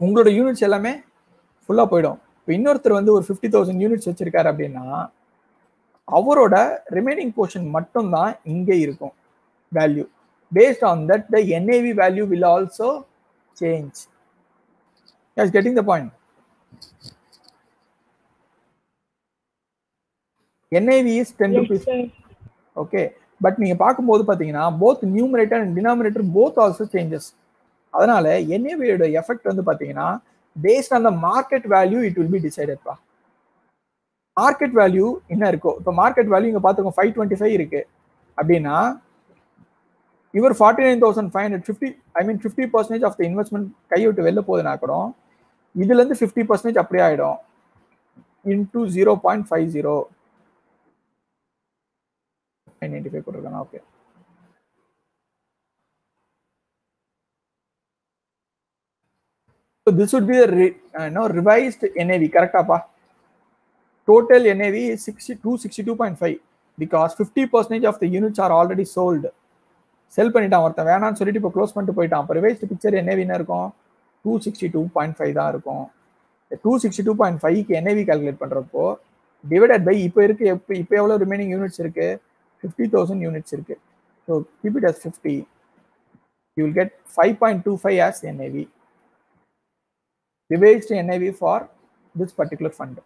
உங்களோட யூனிட்ஸ் எல்லாமே ஃபுல்லா போயிடும். இப்போ இன்னொருத்தர் வந்து ஒரு ஃபிஃப்டி தௌசண்ட் யூனிட்ஸ் வச்சிருக்காரு அப்படின்னா அவரோட ரிமைனிங் போர்ஷன் மட்டும் தான் இங்கே இருக்கும். Value based on that the NAV value will also change yes getting the point NAV is ten rupees okay but நீங்க பார்க்கும்போது பாத்தீங்கன்னா both numerator and denominator both also changes அதனால என்ஏவியோட எஃபெக்ட் வந்து பாத்தீங்கன்னா based on the market value it will be. டிசைடட்பா market value என்ன இருக்கோ? இப்போ மார்க்கெட் வேல்யூ இங்க பாத்துக்கோங்க ஃபைவ் டுவெண்ட்டி ஃபைவ் இருக்கு. அப்படின்னா இவர் forty nine thousand five hundred fifty I mean fifty percentage of the investment கையை விட்டு வெளில போகுதுன்னா கூட இதுல இருந்து ஃபிஃப்டி பர்சன்டேஜ் அப்படியே ஆயிடும். Into zero point five zero ninety five போட்டிருக்காங்க okay so this would be the re, uh, no, revised NAV கரெக்டாப்பா total NAV is 62 62.5 because 50 percentage of the units are already sold. Sell பண்ணிட்டான் ஒருத்தன். வேணாம்னு சொல்லிட்டு இப்போ close பண்ணிட்டு போயிட்டான். அப்போ ரிவைஸ்டு பிக்சர் என்ன இருக்கும்? Two sixty two point five தான் இருக்கும். டூ சிக்ஸ்டி டூ பாயிண்ட் ஃபைவ்க்கு என்ஏவி கால்குலேட் பண்ணுறப்போ டிவைடட் பை இப்போ இருக்கு எப்போ இப்போ எவ்வளோ ரிமைனிங் யூனிட்ஸ் இருக்கு? ஃபிஃப்டி தௌசண்ட் யூனிட்ஸ் இருக்கு. So keep it as fifty you will get five point two five as NAV revised NAV for this particular fund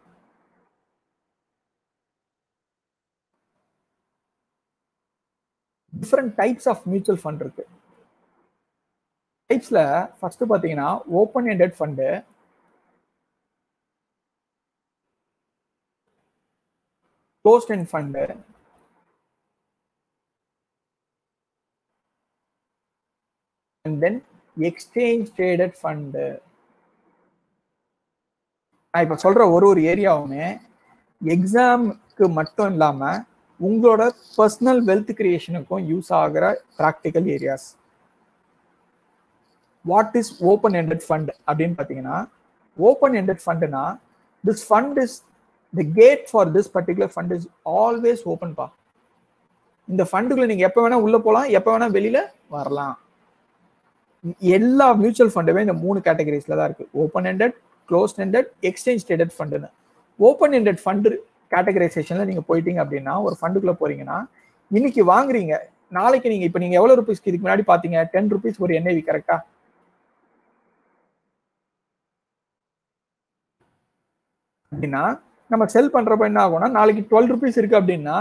different types of mutual fund இருக்கு. டைப்ஸ்ல first பாத்தீங்கன்னா open ended fund closed end fund and then exchange traded fund நான் இப்போ சொல்ற ஒரு ஒரு ஏரியாவுமே எக்ஸாமுக்கு மட்டும் இல்லாம உங்களோட பர்சனல் வெல்த் கிரியேஷனுக்கும் யூஸ் ஆகிற practical areas what is open ended fund அப்படின்னு பார்த்தீங்கன்னா open ended ஃபண்டுனா this fund is the gate for this particular fund is always ஓப்பன்பா இந்த ஃபண்டுக்குள்ள நீங்கள் எப்போ வேணால் உள்ளே போகலாம் எப்போ வேணால் வெளியில் வரலாம். எல்லா மியூச்சுவல் ஃபண்டுமே இந்த மூணு கேட்டகரிஸில் தான் இருக்குது open ended close ended exchange traded ஃபண்டுன்னு open ended fund கேட்டகரைசேஷன்ல நீங்க போயிட்டீங்க அப்படின்னா ஒரு ஃபண்டுக்குள்ள போறீங்கன்னா இன்னைக்கு வாங்குறீங்க. நாளைக்கு நீங்க இப்போ நீங்க எவ்வளவு ருபீஸ்க்கு இதுக்கு முன்னாடி பாத்தீங்க? டென் ருபீஸ் ஒரு என்ஐவி கரெக்டா அப்படின்னா நம்ம செல் பண்றப்ப என்ன ஆகும்னா நாளைக்கு டுவெல் ருபீஸ் இருக்கு அப்படின்னா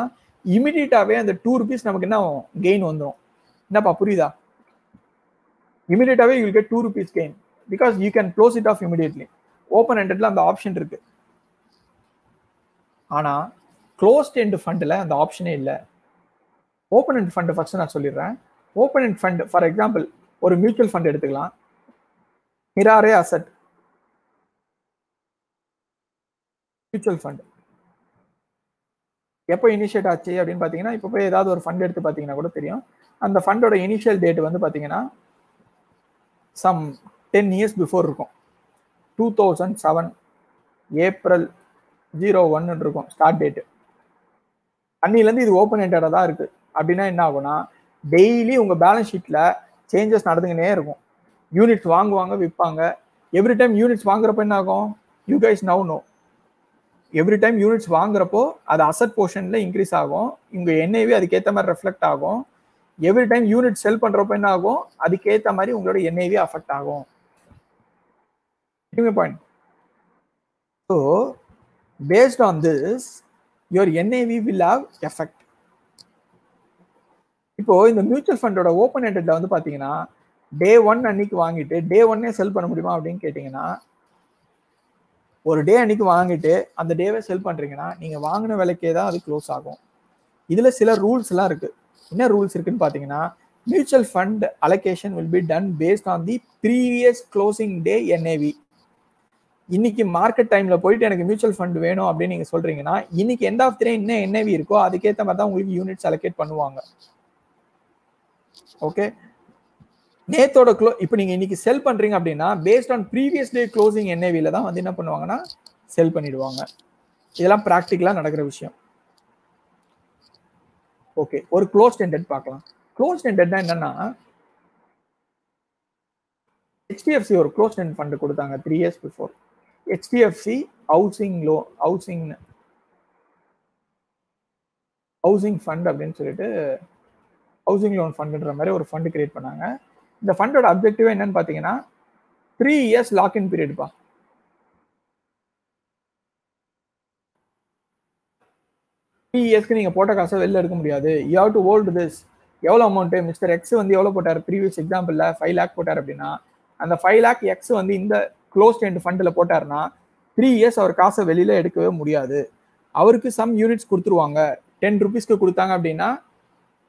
இமிடியட்டாவே அந்த டூ ருபீஸ் நமக்கு என்ன ஆகும்? கெயின் வந்துடும் என்னப்பா புரியுதா? இமிடியட்டாவே you get two rupees gain because you can close it off immediately open ஹண்ட்ரட்ல அந்த ஆப்ஷன் இருக்கு. ஆனால் க்ளோஸ்ட் எண்ட் ஃபண்டில் அந்த ஆப்ஷனே இல்லை. ஓப்பன் எண்ட் ஃபண்டு ஃபஸ்ட்டு நான் சொல்லிடுறேன். Open end fund for example ஒரு மியூச்சுவல் ஃபண்ட் எடுத்துக்கலாம். மிராரே அசட் மியூச்சுவல் ஃபண்ட் எப்போ இனிஷியேட் ஆச்சு அப்படின்னு பார்த்தீங்கன்னா இப்போ போய் ஏதாவது ஒரு ஃபண்ட் எடுத்து பார்த்தீங்கன்னா கூட தெரியும். அந்த ஃபண்டோட இனிஷியல் டேட் வந்து பார்த்தீங்கன்னா சம் டென் இயர்ஸ் பிஃபோர் இருக்கும். Two thousand seven April zero ஒன்னு இருக்கும் ஸ்டார்ட் டேட்டு அன்னிலேருந்து இது ஓப்பன் என்டடாக தான் இருக்குது அப்படின்னா என்ன ஆகும்னா டெய்லி உங்கள் பேலன்ஸ் ஷீட்டில் சேஞ்சஸ் நடந்துக்கினே இருக்கும். யூனிட்ஸ் வாங்குவாங்க விற்பாங்க. எவ்ரி டைம் யூனிட்ஸ் வாங்குறப்ப என்ன ஆகும்? You guys now know every time units வாங்குறப்போ அது அசட் போர்ஷனில் இன்க்ரீஸ் ஆகும். உங்கள் என்ஐவி அதுக்கேற்ற மாதிரி ரெஃப்ளெக்ட் ஆகும். எவ்ரி டைம் யூனிட் செல் பண்ணுறப்ப என்ன ஆகும்? அதுக்கேற்ற மாதிரி உங்களோட என்ஐவி அஃபெக்ட் ஆகும். Point so based on this your NAV will have effect. இப்போ இந்த மியூச்சுவல் ஃபண்டோட ஓப்பன் ஹேண்டட்ல வந்து பாத்தீங்கன்னா டே ஒன் அன்னைக்கு வாங்கிட்டு டே ஒன்னே செல் பண்ண முடியுமா அப்படின்னு கேட்டீங்கன்னா ஒரு டே அன்னைக்கு வாங்கிட்டு அந்த டேவே செல் பண்றீங்கன்னா நீங்க வாங்கின விலைக்கே தான் அது க்ளோஸ் ஆகும். இதுல சில ரூல்ஸ் எல்லாம் இருக்கு. என்ன ரூல்ஸ் இருக்குன்னு பாத்தீங்கன்னா mutual fund allocation will be done based on the previous closing day NAV இன்னைக்கு மார்க்கெட் டைம்ல போயிட்டு எனக்கு மியூச்சுவல் ஃபண்ட் வேணும் அப்படின்னு நீங்க சொல்றீங்கன்னா இன்னைக்கு எண்ட் ஆஃப் த்ரே என்ன என்னவி இருக்கோ அதுக்கேற்ற மாதிரி தான் உங்களுக்கு யூனிட்ஸ் அலோகேட் பண்ணுவாங்க. ஓகே நேத்தோட க்ளோ இப்போ நீங்க இன்னைக்கு செல் பண்றீங்க அப்படின்னா based on previous day closing என்ஏவில தான் வந்து என்ன பண்ணுவாங்கன்னா செல் பண்ணிடுவாங்க. இதெல்லாம் ப்ராக்டிக்கலா நடக்கிற விஷயம். ஓகே ஒரு க்ளோஸ் எண்டட் பார்க்கலாம். க்ளோஸ் டெண்டட்னா என்னன்னா ஹெச்டிஎஃப்சி ஒரு க்ளோஸ் டெண்ட் ஃபண்ட் கொடுத்தாங்க three years before HDFC housing low housing housing fund அப்படின்னு சொல்லிட்டு ஹவுசிங் லோன் ஃபண்டுன்ற மாதிரி ஒரு ஃபண்ட் கிரியேட் பண்ணாங்க. இந்த ஃபண்டோட அப்ஜெக்டிவ் என்னன்னு பார்த்தீங்கன்னா த்ரீ இயர்ஸ் லாக்இன் பீரியட்ப்பா த்ரீ இயர்ஸ்க்கு நீங்கள் போட்ட காசை வெளில எடுக்க முடியாது. You have to hold this எவ்வளோ அமௌண்ட்டு மிஸ்டர் எக்ஸ் வந்து எவ்வளோ போட்டார்? ப்ரீவியஸ் எக்ஸாம்பிளில் ஃபைவ் லேக் போட்டார் அப்படின்னா அந்த ஃபைவ் லேக் எக்ஸ் வந்து இந்த க்ளோஸ் எண்ட் ஃபண்டில் போட்டாருன்னா த்ரீ இயர்ஸ் அவர் காசை வெளியில் எடுக்கவே முடியாது. அவருக்கு சம் யூனிட்ஸ் கொடுத்துருவாங்க. டென் ருபீஸ்க்கு கொடுத்தாங்க அப்படின்னா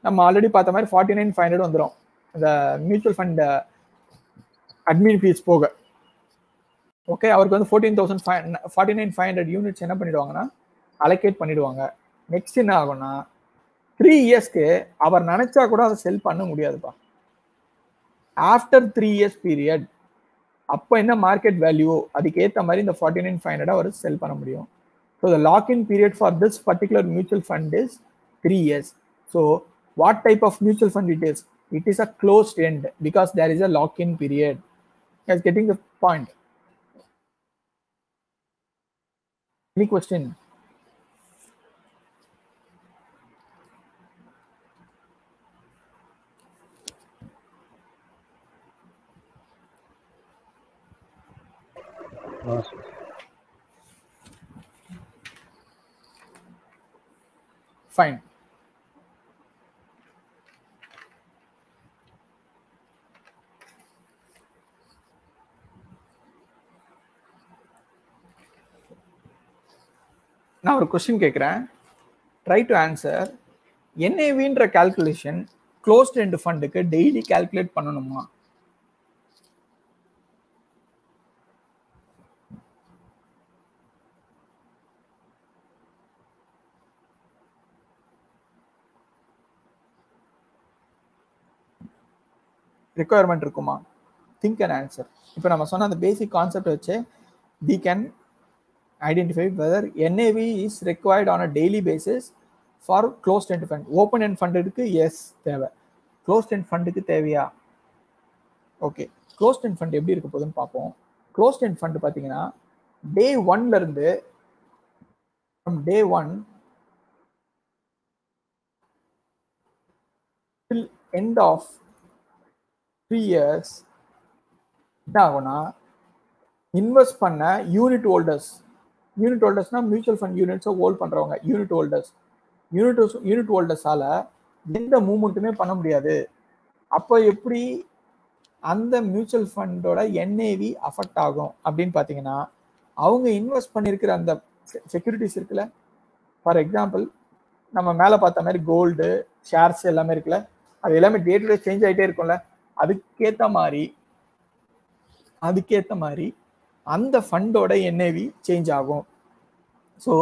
நம்ம ஆல்ரெடி பார்த்த மாதிரி ஃபார்ட்டி நைன் ஃபைவ் ஹண்ட்ரட் வந்துடும் இந்த மியூச்சுவல் ஃபண்ட் அட்மின் ஃபீஸ் போக. ஓகே அவருக்கு வந்து fourteen thousand five forty nine five hundred units என்ன பண்ணிடுவாங்கன்னா அலோகேட் பண்ணிடுவாங்க. நெக்ஸ்ட் என்ன ஆகும்னா த்ரீ இயர்ஸ்க்கு அவர் நினைச்சா கூட அதை செல் பண்ண முடியாதுப்பா. ஆஃப்டர் த்ரீ இயர்ஸ் பீரியட் அப்போ என்ன மார்க்கெட் வேல்யூ அதுக்கு ஏற்ற மாதிரி இந்த ஃபார்ட்டி நைன் ஃபைவ் ஹண்ட்ரட் அவர் செல் பண்ண முடியும். So the lock in period for this particular mutual fund is three years so what type of mutual fund it is it is a closed end because there is a lock in period is getting the point any question fine நான் ஒரு question கேட்குறேன் try to answer என்ஏவின்ற calculation closed end ஃபண்டுக்கு daily calculate பண்ணணுமா? Requirement இருக்குமா? Think and answer இப்போ நம்ம சொன்ன அந்த பேசிக் கான்செப்ட் வச்சு we can identify whether NAV is required on a daily basis for closed end fund open end ஃபண்டுக்கு yes தேவை. க்ளோஸ்ட் எண்ட் ஃபண்டுக்கு தேவையா? ஓகே க்ளோஸ்ட் எண்ட் ஃபண்ட் எப்படி இருக்க போகுதுன்னு பார்ப்போம். க்ளோஸ்ட் எண்ட் ஃபண்ட் பார்த்தீங்கன்னா டே ஒன்ல இருந்து from day one till end of three years என்ன ஆகும்னா இன்வெஸ்ட் பண்ண யூனிட் ஹோல்டர்ஸ் யூனிட் ஹோல்டர்ஸ்னா மியூச்சுவல் ஃபண்ட் யூனிட்ஸை ஹோல்ட் பண்ணுறவங்க யூனிட் ஹோல்டர்ஸ் யூனிட் யூனிட் ஹோல்டர்ஸால் எந்த மூமெண்ட்டுமே பண்ண முடியாது. அப்போ எப்படி அந்த மியூச்சுவல் ஃபண்டோட என்ஏவி அஃபெக்ட் ஆகும் அப்படின்னு பார்த்தீங்கன்னா அவங்க இன்வெஸ்ட் பண்ணியிருக்கிற அந்த செக்யூரிட்டிஸ் இருக்குல்ல? ஃபார் எக்ஸாம்பிள் நம்ம மேலே பார்த்த மாதிரி கோல்டு ஷேர்ஸ் எல்லாமே இருக்குல்ல? அது எல்லாமே டே டு டே சேஞ்ச் ஆகிட்டே இருக்கும்ல? அதுக்கேற்ற மாதிரி அதுக்கேற்ற மாதிரி அந்த ஃபண்டோட என்ஐவி சேஞ்ச் ஆகும். So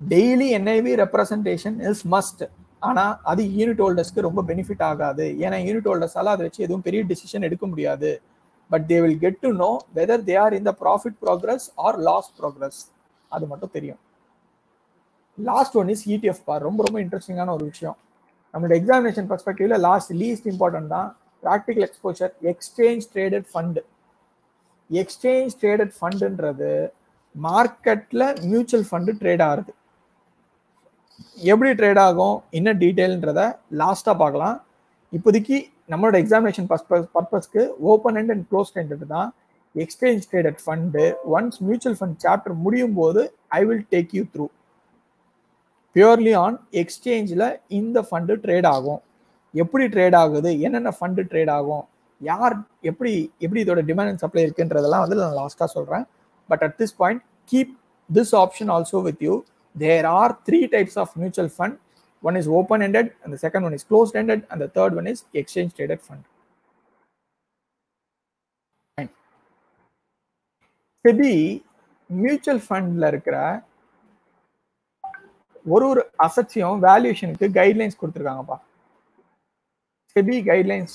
daily NAV representation is must ஆனால் அது யூனிட் ஹோல்டர்ஸ்க்கு ரொம்ப பெனிஃபிட் ஆகாது. ஏன்னா யூனிட் ஹோல்டர்ஸால் அதை வச்சு எதுவும் பெரிய டிசிஷன் எடுக்க முடியாது. But they will get to know whether they are in the profit progress or loss progress அது மட்டும் தெரியும். லாஸ்ட் ஒன் இஸ் இடிஎஃப் பார். ரொம்ப ரொம்ப இன்ட்ரெஸ்டிங்கான ஒரு விஷயம். நம்மளோட எக்ஸாமினேஷன் பர்ஸ்பெக்டிவ்ல லாஸ்ட் லீஸ்ட் இம்பார்ட்டன்ட் தான். Practical exposure exchange traded fund exchange traded ஃபண்டுன்றது மார்க்கெட்டில் மியூச்சுவல் ஃபண்டு ட்ரேட் ஆகுது. எப்படி ட்ரேட் ஆகும்? என்ன டீட்டெயில்ன்றத லாஸ்ட்டாக பார்க்கலாம். இப்போதைக்கு நம்மளோட எக்ஸாமினேஷன் பர்பஸ்க்கு open and and close end தான் exchange traded fund once mutual fund chapter முடியும் போது I will take you through purely on எக்ஸ்சேஞ்சில் இந்த ஃபண்டு ட்ரேட் ஆகும். எப்படி ட்ரேட் ஆகுது என்னென்ன ஃபண்டு ட்ரேட் ஆகும் யார் எப்படி எப்படி இதோட டிமாண்ட் அண்ட் சப்ளை இருக்குன்றதெல்லாம் வந்து நான் லாஸ்ட்டாக சொல்கிறேன் but at this point keep this option also with you there are three types of mutual fund one is open ended அந்த second one is close ended அந்த third one is exchange traded fund SEBI mutual ஃபண்ட்ல இருக்கிற ஒரு ஒரு அசட்ஸையும் வேல்யூஷனுக்கு guidelines கொடுத்துருக்காங்கப்பா. SEBI guidelines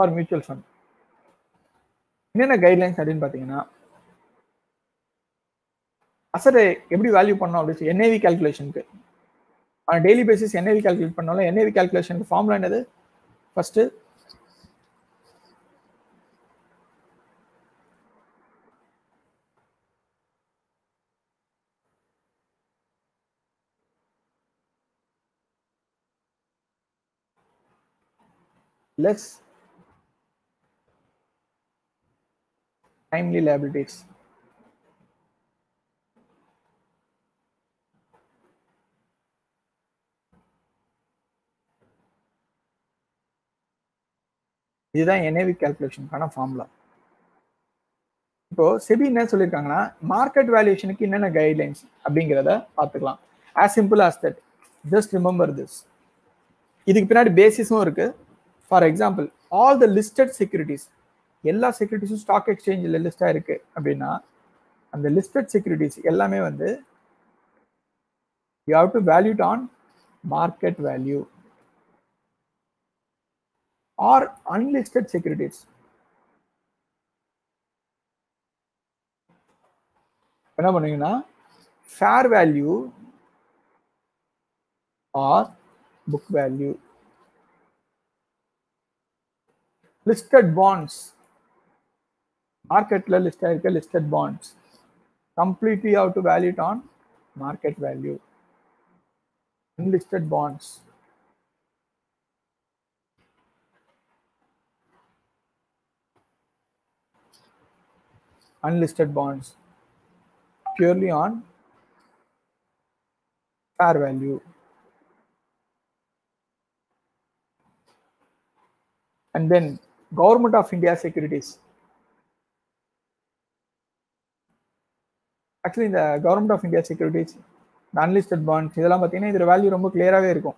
for mutual fund என்னென்ன guidelines அப்படின்னு பார்த்தீங்கன்னா அசரை எப்படி வேல்யூ பண்ணோம் அப்படின்னு என்ஏவி கால்குலேஷனுக்கு டெய்லி பேசிஸ் என்ஏவி கால்குலேட் பண்ணாலும் என்ஏவி கால்குலேஷனுக்கு ஃபார்முலா என்னது? First less timely liabilities. இதுதான் என்ஏவி கால்குலேஷனுக்கான ஃபார்முலா இப்போ செபி என்ன சொல்லியிருக்காங்கன்னா மார்க்கெட் வேல்யூஷனுக்கு என்னென்ன கைட்லைன்ஸ் அப்படிங்கிறத பார்த்துக்கலாம். As simple as that just remember this இதுக்கு பின்னாடி பேசிஸும் இருக்கு. For example all the listed securities எல்லா செக்யூரிட்டிஸும் ஸ்டாக் எக்ஸ்சேஞ்சில் லிஸ்டாக இருக்கு அப்படின்னா அந்த லிஸ்டட் செக்யூரிட்டிஸ் எல்லாமே வந்து you have to valued on market value or unlisted securities என்ன பண்ணுவீங்கன்னா fair value or book value listed bonds மார்க்கெட்ல லிஸ்ட் ஆயிருக்க listed bonds completely how to value on market value unlisted bonds unlisted bonds purely on fair value and then government of india securities. Actually இந்த government of India securities unlisted bonds இதெல்லாம் பார்த்தீங்கன்னா இதோட value ரொம்ப கிளியராகவே இருக்கும்.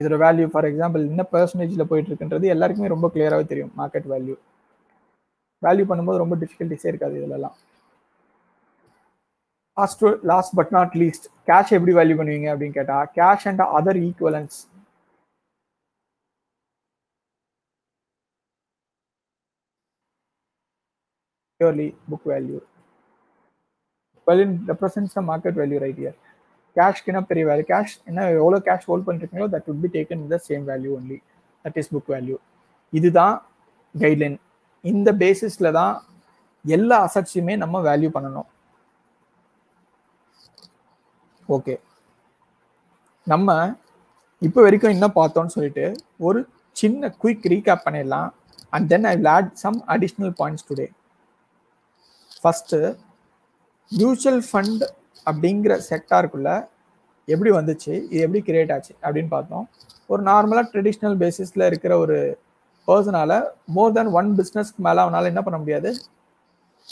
இதோட value for example என்ன பர்சன்டேஜில் போயிட்டு இருக்குன்றது எல்லாருக்குமே ரொம்ப கிளியராகவே தெரியும் மார்க்கெட் வேல்யூ வேல்யூ பண்ணும்போது ரொம்ப டிஃபிகல்ட்டிஸே இருக்காது இதிலலாம். Last last but not least cash எப்படி வேல்யூ பண்ணுவீங்க அப்படின்னு கேட்டால் cash and other equivalence purely book value. Well it represents the market value right here. Cash கின பெரிய Cash, in a roller cash hold பண்ணிருக்கீங்களோ that would be taken with the same value only. That is book value. இதுதான் guideline இந்த பேசிஸ்ல தான் எல்லா அசட்ஸையுமே நம்ம value பண்ணணும். ஓகே நம்ம இப்போ வரைக்கும் என்ன பார்த்தோம்னு சொல்லிட்டு ஒரு சின்ன குயிக் ரீகேப் பண்ணிடலாம். And then I will add some additional points today first mutual fund அப்படிங்கிற செக்டாருக்குள்ளே எப்படி வந்துச்சு? இது எப்படி கிரியேட் ஆச்சு? அப்படின்னு பார்த்தோம். ஒரு நார்மலாக ட்ரெடிஷ்னல் பேசிஸில் இருக்கிற ஒரு பர்சனால மோர் தேன் ஒன் பிஸ்னஸ்க்கு மேலே அவனால் என்ன பண்ண முடியாது?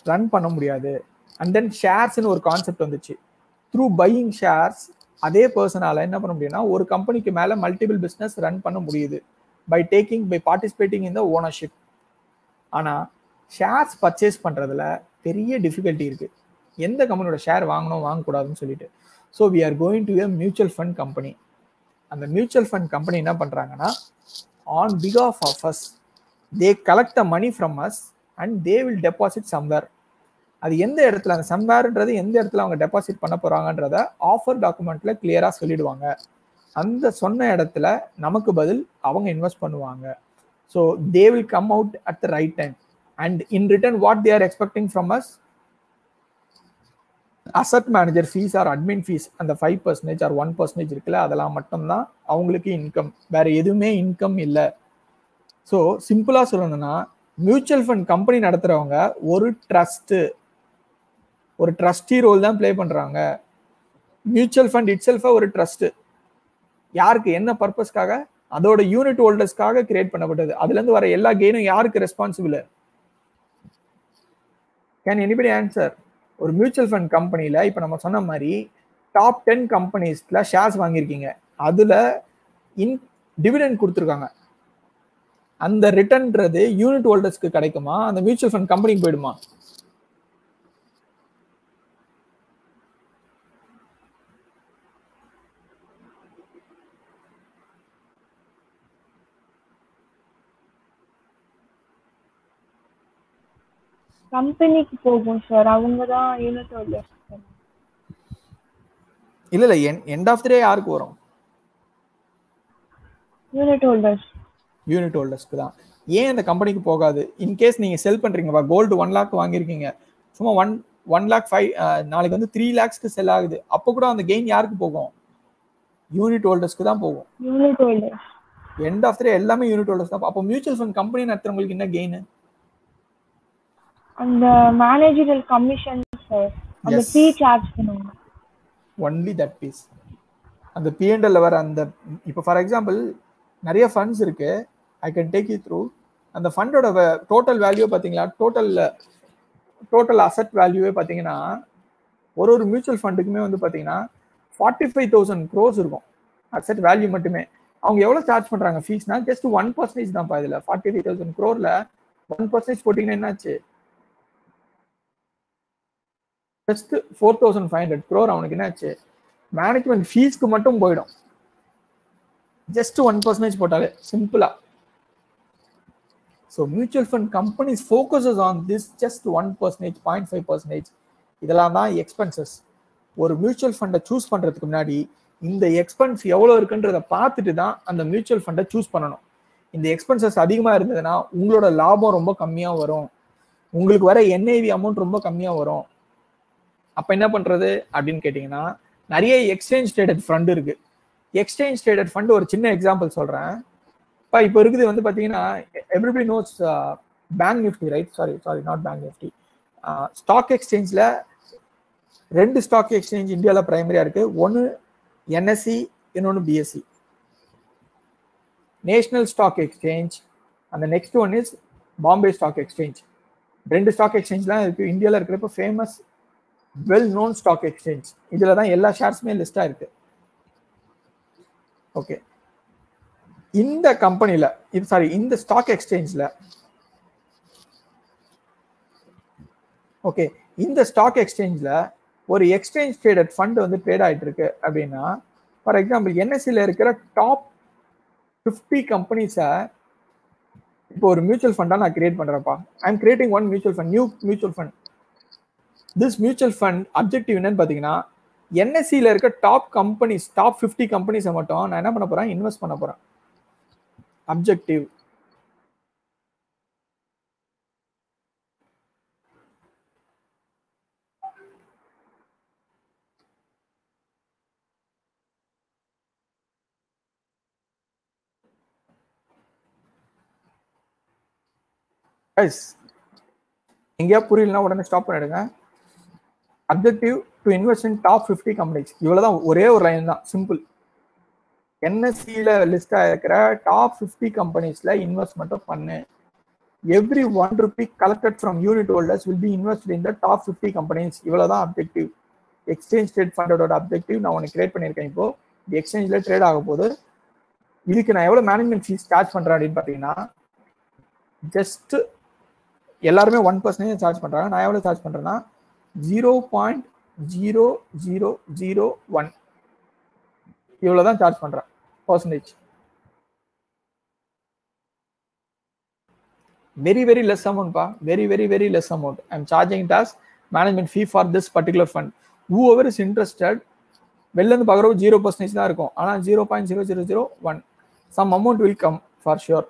ரன் பண்ண முடியாது. அண்ட் தென் ஷேர்ஸ்னு ஒரு கான்செப்ட் வந்துச்சு. த்ரூ பையிங் ஷேர்ஸ் அதே பர்சனால என்ன பண்ண முடியும்னா ஒரு கம்பெனிக்கு மேலே மல்டிபிள் பிஸ்னஸ் ரன் பண்ண முடியுது. By taking by participating in the ownership ஆனால் ஷேர்ஸ் பர்ச்சேஸ் பண்ணுறதுல பெரிய டிஃபிகல்ட்டி இருக்குது எந்த கம்பெனியோட ஷேர் வாங்கணும் வாங்கக்கூடாதுன்னு சொல்லிட்டு. So we are going to a mutual fund company அந்த மியூச்சுவல் ஃபண்ட் கம்பெனி என்ன பண்ணுறாங்கன்னா on because of of us they collect the money from us and they will deposit somewhere அது எந்த இடத்துல? அந்த சம்வேர்ன்றது எந்த இடத்துல அவங்க டெபாசிட் பண்ண போகிறாங்கன்றத ஆஃபர் டாக்குமெண்ட்ல கிளியராக சொல்லிடுவாங்க. அந்த சொன்ன இடத்துல நமக்கு பதில் அவங்க இன்வெஸ்ட் பண்ணுவாங்க. So they will come out at the right time and in return what they are expecting from us asset manager fees or admin fees அந்த five percentage or one percentage இருக்குல்ல அதெல்லாம் மட்டும்தான் அவங்களுக்கு இன்கம் வேற எதுவுமே income இல்லை. So சிம்பிளாக சொல்லணும்னா மியூச்சுவல் ஃபண்ட் கம்பெனி நடத்துகிறவங்க ஒரு ட்ரஸ்ட்டு ஒரு ட்ரஸ்டி ரோல் தான் ப்ளே பண்ணுறாங்க மியூச்சுவல் ஃபண்ட் இட் செல்ஃபாக ஒரு ட்ரஸ்ட்டு யாருக்கு என்ன பர்பஸ்க்காக அதோட யூனிட் ஹோல்டர்ஸ்க்காக கிரியேட் பண்ணப்பட்டது. அதுலேருந்து வர எல்லா கெயினும் யாருக்கு ரெஸ்பான்சிபிள் கேன் எனிபடி ஆன்சர் ஒரு மியூச்சுவல் ஃபண்ட் கம்பெனியில் இப்போ நம்ம சொன்ன மாதிரி டாப் டென் கம்பெனிஸ்ல ஷேர்ஸ் வாங்கியிருக்கீங்க. அதில் இன் டிவிடெண்ட் கொடுத்துருக்காங்க. அந்த ரிட்டர்ன்றது யூனிட் ஹோல்டர்ஸ்க்கு கிடைக்குமா? அந்த மியூச்சுவல் ஃபண்ட் கம்பெனிக்கு போயிடுமா? கம்பெனிக்கு போகும் சார் அவங்க தான் யூனிட் இல்ல இல்ல. எண்ட் ஆஃப் த டே யாருக்கு வரும்? யூனிட் ஹோல்டர்ஸ் யூனிட் ஹோல்டர்ஸ்க்கு தான். ஏன் அந்த கம்பெனிக்கு போகாது? இன்கேஸ் நீங்க செல் பண்றீங்கப்பா கோல்டு ஒன் லேக் வாங்கியிருக்கீங்க. சும்மா ஒன் ஒன் லேக் ஃபைவ் நாளைக்கு வந்து த்ரீ லேக்ஸ்க்கு செல் ஆகுது. அப்போ கூட அந்த கெயின் யாருக்கு போகும்? யூனிட் ஹோல்டர்ஸ்க்கு தான் போகும். Unit holders end of the day எல்லாமே யூனிட் ஹோல்டர்ஸ் தான். அப்போ மியூச்சுவல் ஃபண்ட் கம்பெனி நடத்துறவங்களுக்கு என்ன கெயின் அந்த மேனேஜரல் கமிஷன் சார் அந்த. ஃபீ சார்ஜ் பண்ணுவாங்க. ஒன்லி தட் பீஸ் அந்த பிஎன்எல்ல வர அந்த இப்போ ஃபார் எக்ஸாம்பிள் நிறைய ஃபண்ட்ஸ் இருக்கு. I can take you through அந்த ஃபண்டோட டோட்டல் வேல்யூ பார்த்தீங்களா டோட்டல் டோட்டல் அசட் வேல்யூவே பார்த்தீங்கன்னா ஒரு ஒரு மியூச்சுவல் ஃபண்டுக்குமே வந்து பார்த்தீங்கன்னா ஃபார்ட்டி ஃபைவ் தௌசண்ட் க்ரோஸ் இருக்கும். அசட் வேல்யூ மட்டுமே. அவங்க எவ்வளோ சார்ஜ் பண்ணுறாங்க ஃபீஸ்னா ஜஸ்ட் ஒன் பர்சன்டேஜ் தான்ப்பா இதில். ஃபார்ட்டி ஃபைவ் தௌசண்ட் க்ரோரில் ஒன் பர்சன்டேஜ் போட்டிங்கன்னா என்னாச்சு? Just four thousand five hundred crore அவனுக்கு என்னாச்சு? மேனேஜ்மெண்ட் ஃபீஸ்க்கு மட்டும் போயிடும். ஜஸ்ட் ஒன் பர்சன்டேஜ் போட்டாலே சிம்பிளா so mutual fund companies focuses on this just one percentage point five percentage இதெல்லாம் தான் எக்ஸ்பென்சஸ் ஒரு மியூச்சுவல் ஃபண்டை சூஸ் பண்ணுறதுக்கு முன்னாடி இந்த எக்ஸ்பென்ஸ் எவ்வளோ இருக்குன்றத பார்த்துட்டு தான் அந்த மியூச்சுவல் ஃபண்டை சூஸ் பண்ணணும். இந்த எக்ஸ்பென்சஸ் அதிகமாக இருந்ததுன்னா உங்களோட லாபம் ரொம்ப கம்மியாக வரும். உங்களுக்கு வர என்ஐவி அமௌண்ட் ரொம்ப கம்மியாக வரும். அப்போ என்ன பண்ணுறது அப்படின்னு கேட்டிங்கன்னா நிறைய எக்ஸ்சேஞ்ச் ட்ரேடட் ஃபண்ட் இருக்கு. எக்ஸ்சேஞ்ச் ட்ரேடட் ஃபண்ட் ஒரு சின்ன எக்ஸாம்பிள் சொல்கிறேன் இப்போ இப்போ இருக்குது வந்து பார்த்தீங்கன்னா everybody notes bank Nifty right sorry sorry not bank Nifty stock எக்ஸ்சேஞ்சில் ரெண்டு ஸ்டாக் எக்ஸ்சேஞ்ச் இந்தியாவில் பிரைமரியாக இருக்குது ஒன்று என்எஸ்சி இன்னொன்று பிஎஸ்சி நேஷனல் ஸ்டாக் எக்ஸ்சேஞ்ச் அந்த next one is Bombay stock exchange ரெண்டு ஸ்டாக் எக்ஸ்சேஞ்ச்லாம் இருக்குது இந்தியாவில் இருக்கிறப்ப famous well known stock exchange இதில் தான் எல்லா ஷேர்ஸுமே லிஸ்டாக இருக்கு ஓகே இந்த கம்பெனியில் இது சாரி இந்த ஸ்டாக் எக்ஸ்சேஞ்சில் ஓகே இந்த ஸ்டாக் எக்ஸ்சேஞ்சில் ஒரு எக்ஸ்சேஞ்ச் ட்ரேடட் ஃபண்ட் வந்து ட்ரேட் ஆகிட்டு இருக்கு அப்படின்னா ஃபார் எக்ஸாம்பிள் என்எஸ்சியில் இருக்கிற டாப் ஃபிஃப்டி கம்பெனிஸை இப்போ ஒரு மியூச்சுவல் ஃபண்டாக நான் create பண்ணுறேன்ப்பா I am creating one mutual fund new mutual fund this mutual fund objective என்னன்னு பார்த்தீங்கன்னா என்எஸ்சியில் இருக்க டாப் கம்பெனிஸ் டாப் ஃபிஃப்டி கம்பெனிஸை மட்டும் நான் என்ன பண்ண போகிறேன் இன்வெஸ்ட் பண்ண போகிறேன் அப்ஜெக்டிவ் கைஸ் எங்கேயா புரியலனா உடனே ஸ்டாப் பண்ணிடுங்க. Objective to invest in top fifty companies இவ்வளோதான் ஒரே ஒரு லைன் தான். சிம்பிள் என்எஸ்சியில் லிஸ்டாக இருக்கிற டாப் ஃபிஃப்டி கம்பெனிஸில் இன்வெஸ்ட்மெண்ட்டை பண்ணு. Every one rupee collected from unit holders will be invest in the top fifty companies இவ்வளோ தான் அப்ஜெக்டிவ் எக்ஸ்சேஞ்ச் ட்ரேட் ஃபண்டோட அப்ஜெக்டிவ் நான் உனக்கு கிரியேட் பண்ணியிருக்கேன் இப்போ. இது எக்ஸ்சேஞ்சில் ட்ரேட் ஆக போது இதுக்கு நான் எவ்வளோ மேனேஜ்மெண்ட் ஃபீஸ் சார்ஜ் பண்ணுறேன் அப்படின்னு பார்த்தீங்கன்னா ஜஸ்ட் எல்லாருமே ஒன் பர்சன்டேஜ் சார்ஜ் பண்ணுறாங்க நான் எவ்வளோ சார்ஜ் பண்ணுறேன்னா zero point zero zero zero one இவ்வளோ தான் சார்ஜ் பண்ணுறேன் percentage very very less அமௌண்ட்ப்பா very very very less amount I am charging this management fee for this particular fund whoever is interested வெளிலேருந்து பார்க்குறப்ப zero percentage தான் இருக்கும். ஆனால் zero point zero zero zero one some amount will come for sure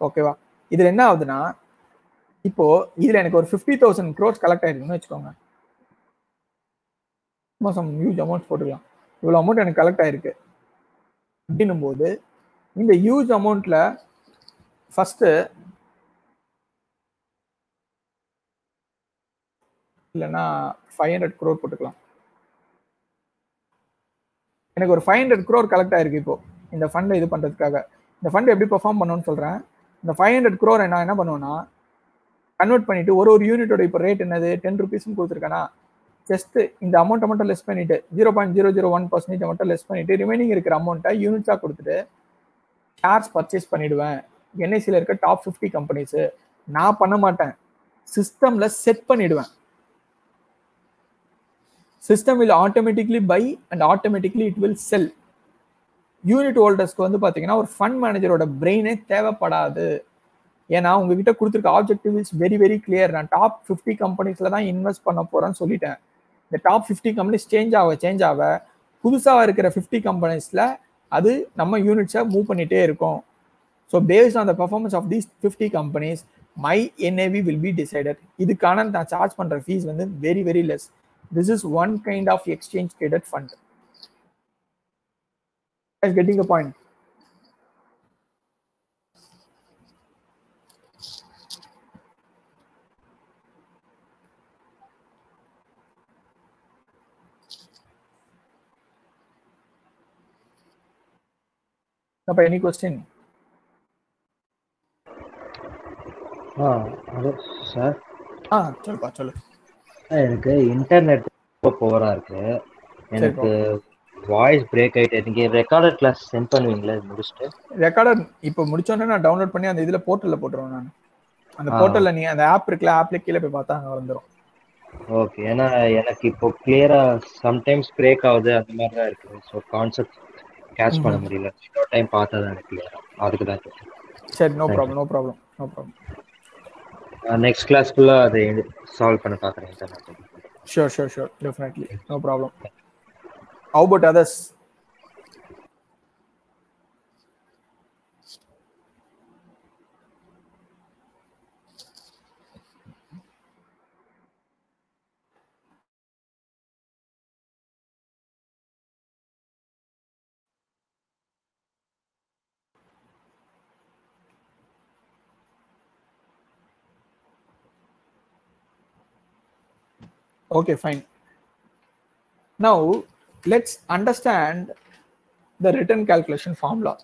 ஓகேவா இதில் என்ன ஆகுதுன்னா இப்போ இதுல எனக்கு ஒரு ஃபிஃப்டி தௌசண்ட் க்ரோஸ் கலெக்ட் ஆயிருக்குன்னு வச்சுக்கோங்க. மாசம் ஹியூஜ் அமௌண்ட் போட்டுக்கலாம். இவ்வளோ அமௌண்ட் எனக்கு கலெக்ட் ஆயிருக்கு. அப்படின்னும் போது இந்த ஹியூஜ் அமௌண்ட்ல ஃபர்ஸ்ட் இல்லைன்னா ஃபைவ் ஹண்ட்ரட் க்ரோர் போட்டுக்கலாம். எனக்கு ஒரு ஃபைவ் ஹண்ட்ரட் க்ரோர் கலெக்ட் ஆயிருக்கு இப்போ இந்த ஃபண்டை இது பண்றதுக்காக. இந்த ஃபண்ட் எப்படி பெர்ஃபார்ம் பண்ணணும்னு சொல்றேன். இந்த ஃபைவ் ஹண்ட்ரட் க்ரோர் நான் என்ன பண்ணுவேன்னா கன்வெர்ட் பண்ணிட்டு ஒரு ஒரு யூனிட்டோட இப்போ ரேட் என்னது? டென் ருபீஸ்னு கொடுத்துருக்கேன்னா ஜஸ்ட் இந்த அமௌண்ட்டை மட்டும் லெஸ் பண்ணிட்டு zero point zero zero one percentage மட்டும் லெஸ் பண்ணிட்டு ரிமைனிங் இருக்கிற அமௌண்ட்டை யூனிட்ஸாக கொடுத்துட்டு ஷேர்ஸ் பர்ச்சேஸ் பண்ணிடுவேன். என்ஐசியில் இருக்க டாப் ஃபிஃப்டி கம்பெனிஸு நான் பண்ண மாட்டேன். சிஸ்டமில் செட் பண்ணிடுவேன். System will automatically buy and automatically it will sell unit ஹோல்டர்ஸ்க்கு வந்து பார்த்தீங்கன்னா ஒரு ஃபண்ட் மேனேஜரோட பிரெயினே தேவைப்படாது. ஏன்னா உங்ககிட்ட கொடுத்துருக்க objective is very very clear நான் டாப் ஃபிஃப்டி கம்பெனிஸ்ல தான் இன்வெஸ்ட் பண்ண போறேன்னு சொல்லிட்டேன். இந்த டாப் ஃபிஃப்டி கம்பெனிஸ் சேஞ்ச் ஆக சேஞ்ச் ஆக புதுசாக இருக்கிற ஃபிஃப்டி கம்பெனிஸ்ல அது நம்ம யூனிட்ஸை மூவ் பண்ணிட்டே இருக்கும். So based on the performance of these fifty companies my NAV will be decided இதுக்கான நான் சார்ஜ் பண்ணுற ஃபீஸ் வந்து very very less this is one kind of exchange traded fund getting a point அப்ப any question ஆ hello sir ஆ சொல்லுப்பா சொல்லு. எனக்கு internet ரொம்ப புவரா இருக்கு. எனக்கு வாய்ஸ் பிரேக் ஆயிட்டு நீங்க ரெக்கார்டட் கிளாஸ் சென்ட் பண்ணுவீங்களா? முடிச்சுட்டு? ரெக்கார்டர் இப்போ முடிச்சோடனே நான் டவுன்லோட் பண்ணி அந்த இதுல போர்ட்டல்ல போட்டுருவேன் நான். அந்த. போர்ட்டல்ல நீ அந்த ஆப் இருக்குல்ல ஆப்ல கீழே போய் பார்த்தா அங்க வந்துரும். ஓகே ஏன்னா எனக்கு இப்போ கிளியரா சம்டைம்ஸ் பிரேக் ஆகுது அந்த மாதிரி தான் இருக்கு ஸோ கான்செப்ட் கேட்ச் பண்ண முடியல இன்னொரு டைம் பார்த்தா தான் எனக்கு கிளியரா அதுக்கு தான் சரி no problem no problem no problem next கிளாஸ்க்குள்ள அதை சால்வ் பண்ண பார்க்குறேன் internet Sure, sure, sure. Definitely. No problem. How about others? Okay, fine. Now, let's understand the return calculation formula.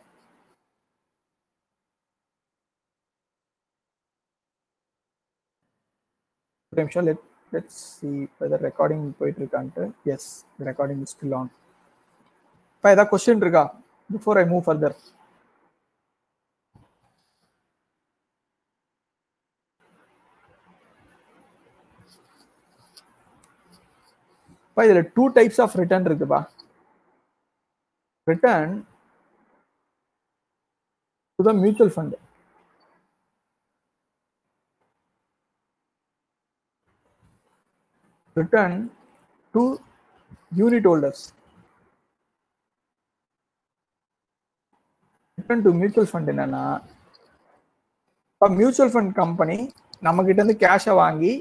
I'm sure let, let's see whether recording போயிட்டு இருக்கான்ட்டு yes the recording is still on இப்போ ஏதாவது question இருக்கா before I move further இப்போ இதுல two types of return இருக்குப்பா return to the mutual fund return to unit holders return to mutual fund என்னன்னா இப்போ மியூச்சுவல் ஃபண்ட் கம்பெனி நம்ம கிட்ட இருந்து கேஷை வாங்கி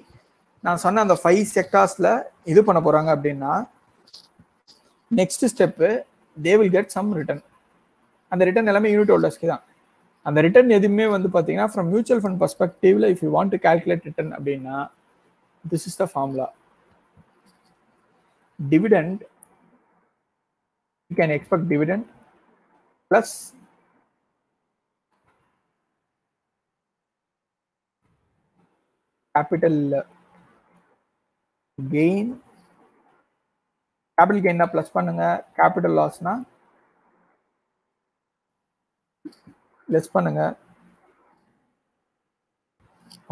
நான் சொன்ன அந்த ஃபைவ் செக்டார்ஸில் இது பண்ண போகிறாங்க அப்படின்னா next step they will get some return அந்த ரிட்டர்ன் எல்லாமே யூனிட் ஹோல்டர்ஸ்க்கு தான். அந்த ரிட்டர்ன் எதுவுமே வந்து பார்த்தீங்கன்னா from mutual fund பர்ஸ்பெக்டிவ்ல if you want to calculate return அப்படின்னா this is the formula dividend you can expect dividend plus capital gain capital கெயின்னா plus பண்ணுங்க கேபிட்டல் லாஸ்னா லெஸ் பண்ணுங்க.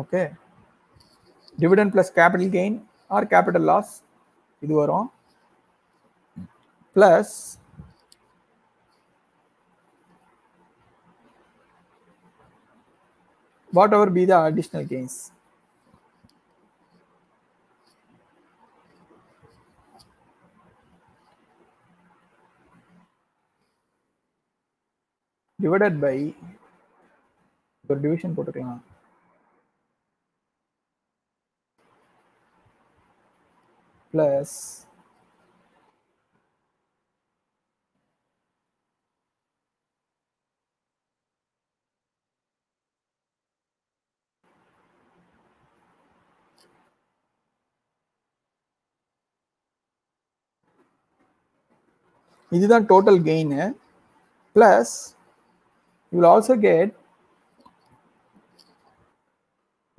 Okay dividend plus capital gain or capital loss இது வரும். Plus whatever be the additional gains divided by ஒரு division போட்டுக்கலாம். Plus இதுதான் total gain plus you will also get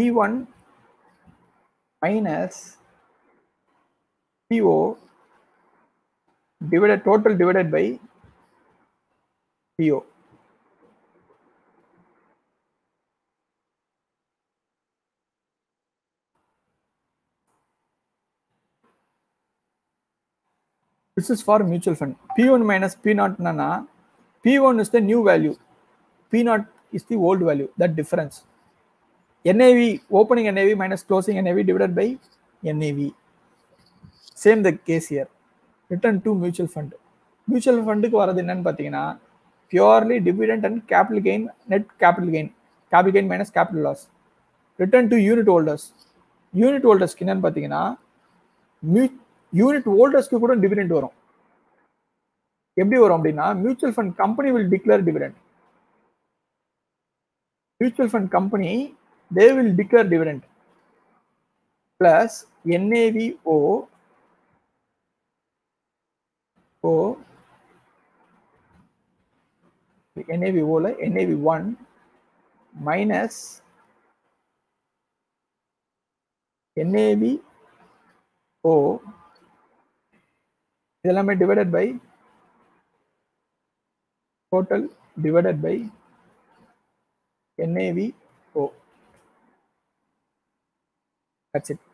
P1 minus PO divided total divided by PO. This is for mutual fund. P1 minus P0 nana. P1 is the new value. P0 is the old value, that difference. NAV, opening NAV minus closing NAV divided by NAV. Same the case here. Return to mutual fund. Mutual ஃபண்டுக்கு வரது என்னன்னு பார்த்தீங்கன்னா purely dividend and capital gain net capital gain capital gain minus capital loss return to unit holders unit ஹோல்டர்ஸ்க்கு என்னன்னு பார்த்தீங்கன்னா unit ஹோல்டர்ஸ்க்கு கூட dividend வரும் எப்படி வரும் அப்படின்னா mutual fund company will declare dividend mutual fund company they will declare dividend plus NAVO O NAVO ல NAV1 minus NAVO இதெல்லாமே divided by total divided by NAVO that's it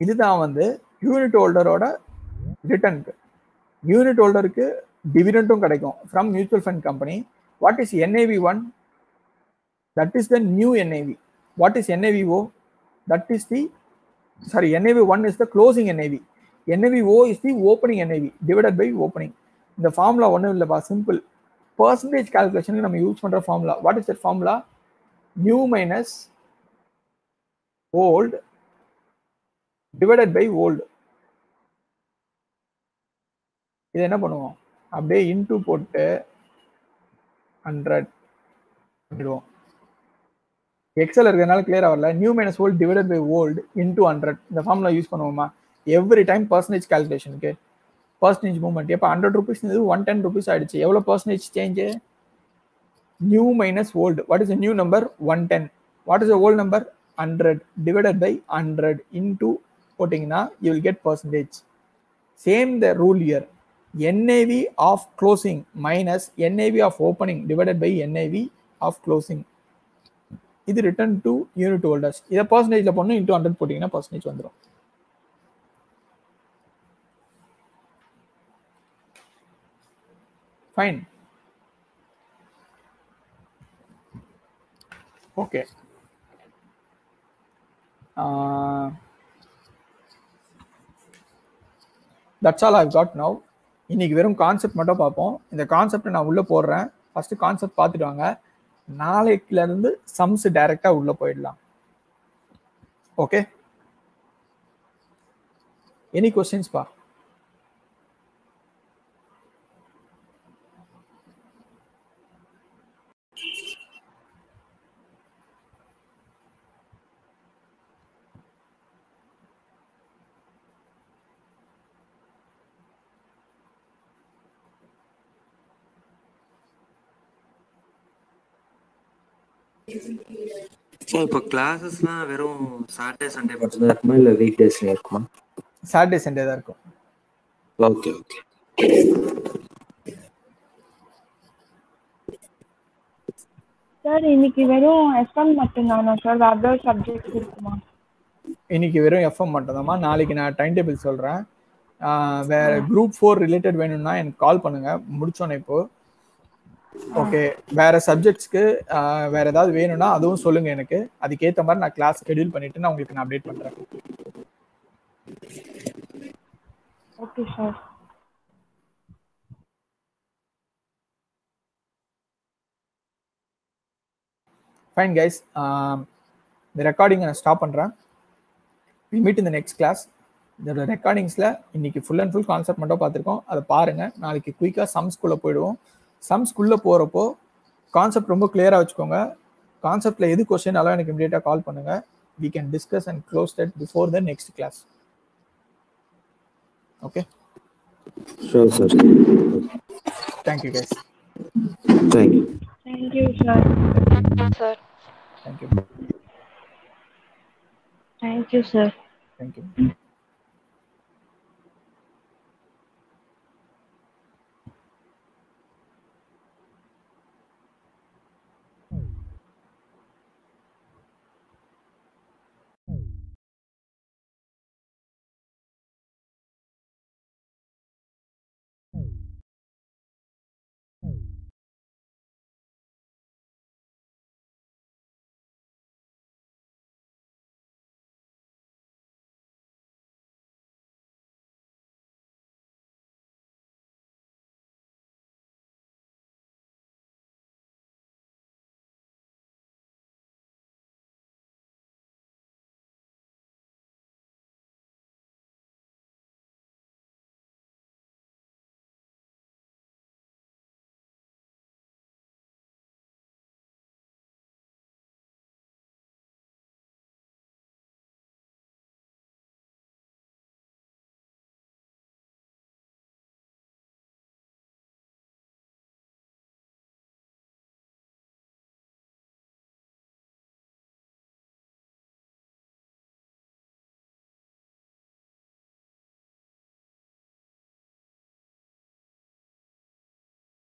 இதுதான் வந்து யூனிட் ஹோல்டரோட ரிட்டர்னுக்கு யூனிட் ஹோல்டருக்கு டிவிடெண்டும் கிடைக்கும் from mutual fund company what is NAV one that is that is the is nav what is navo that is the sorry nav1 is the closing nav navo is the opening nav divided by opening. இந்த formula ஒன்றும் இல்லைப்பா simple percentage கால்குலேஷனுக்கு நம்ம use பண்ற formula what is that formula new minus old divided by old இது என்ன பண்ணுவோம்? அப்படியே இன்டூ போட்டு ஹண்ட்ரட் பண்ணிடுவோம் எக்ஸல் இருக்கிறதுனால கிளியரா வரல. New minus old divided by old into hundred இந்த ஃபார்முலா யூஸ் பண்ணுவோமா? எவ்ரி டைம் பர்சன்டேஜ் கால்குலேஷனுக்கு பர்சன்டேஜ் மூவ்மெண்ட் இப்போ hundred rupees one ten rupees ஆயிடுச்சு. எவ்வளோ percentage change new minus old what is new number one ten what is old number hundred divided by hundred into போட்டிங்கன்னா you will get percentage same the rule year NAV of closing minus NAV of opening divided by NAV of closing இது return to unit holders இதை பர்சன்டேஜில் பண்ணணும் into hundred போட்டிங்கன்னா percentage வந்துடும் fine okay that's all I've got now இன்னைக்கு வெறும் concept மட்டும் பார்ப்போம். இந்த கான்செப்ட் நான் உள்ளே போடுறேன். ஃபர்ஸ்ட் கான்செப்ட் பார்த்துட்டு வாங்க. நாளைக்குல இருந்து சம்ஸ் டைரெக்டாக உள்ளே போயிடலாம். ஓகே எனி கொஸ்டின்ஸ் இப்போ கிளாஸஸ்லாம் வெறும் சாட்டர்டே சண்டே மட்டும்தான் இருக்குமா? இல்லை வீக் டேஸ்ல இருக்குமா? சாட்டர்டே சண்டே தான் இருக்கும். ஓகே ஓகே சார் இன்னைக்கு வெறும் எஸ்எம் மட்டும்தானா சார் வேற ஏதாவது சப்ஜெக்ட்ஸ் இருக்குமா? இன்னைக்கு வெறும் எஃப்எம் மட்டும்தாம்மா. நாளைக்கு நான் டைம் டேபிள் சொல்றேன் வேற குரூப் ஃபோர் ரிலேட்டட் வேணும்னா எனக்கு கால் பண்ணுங்க. முடிச்சோன்னே இப்போ. ஓகே வேற சப்ஜெக்ட்ஸ்க்கு வேற ஏதாவது வேணும்னா அதுவும் சொல்லுங்க எனக்கு. அதுக்கேற்ற மாதிரி நான் கிளாஸ் ஷெட்யூல் பண்ணிட்டு நான் உங்களுக்கு நான் அப்டேட் பண்றேன். ஓகே சார் ஃபைன் கைஸ் இந்த ரெக்கார்டிங்கை நான் ஸ்டாப் பண்ணுறேன் வி மீட் இந்த நெக்ஸ்ட் கிளாஸ் இதோட ரெக்கார்டிங்ஸில் இன்னைக்கு ஃபுல் அண்ட் ஃபுல் கான்செப்ட் மட்டும் பார்த்துருக்கோம். அதை பாருங்கள் நாளைக்கு குயிக்காக சம்ஸ்குள்ளே போயிடுவோம். சம்ஸ்குள்ளே போகிறப்போ கான்செப்ட் ரொம்ப கிளியராக வச்சுக்கோங்க. கான்செப்டில் எது கொஸ்டினாலும் எனக்கு இமீடியட்டாக கால் பண்ணுங்கள் we can discuss and close that before the next class okay sure sir thank you guys thank you thank you sir sir thank you thank you sir thank you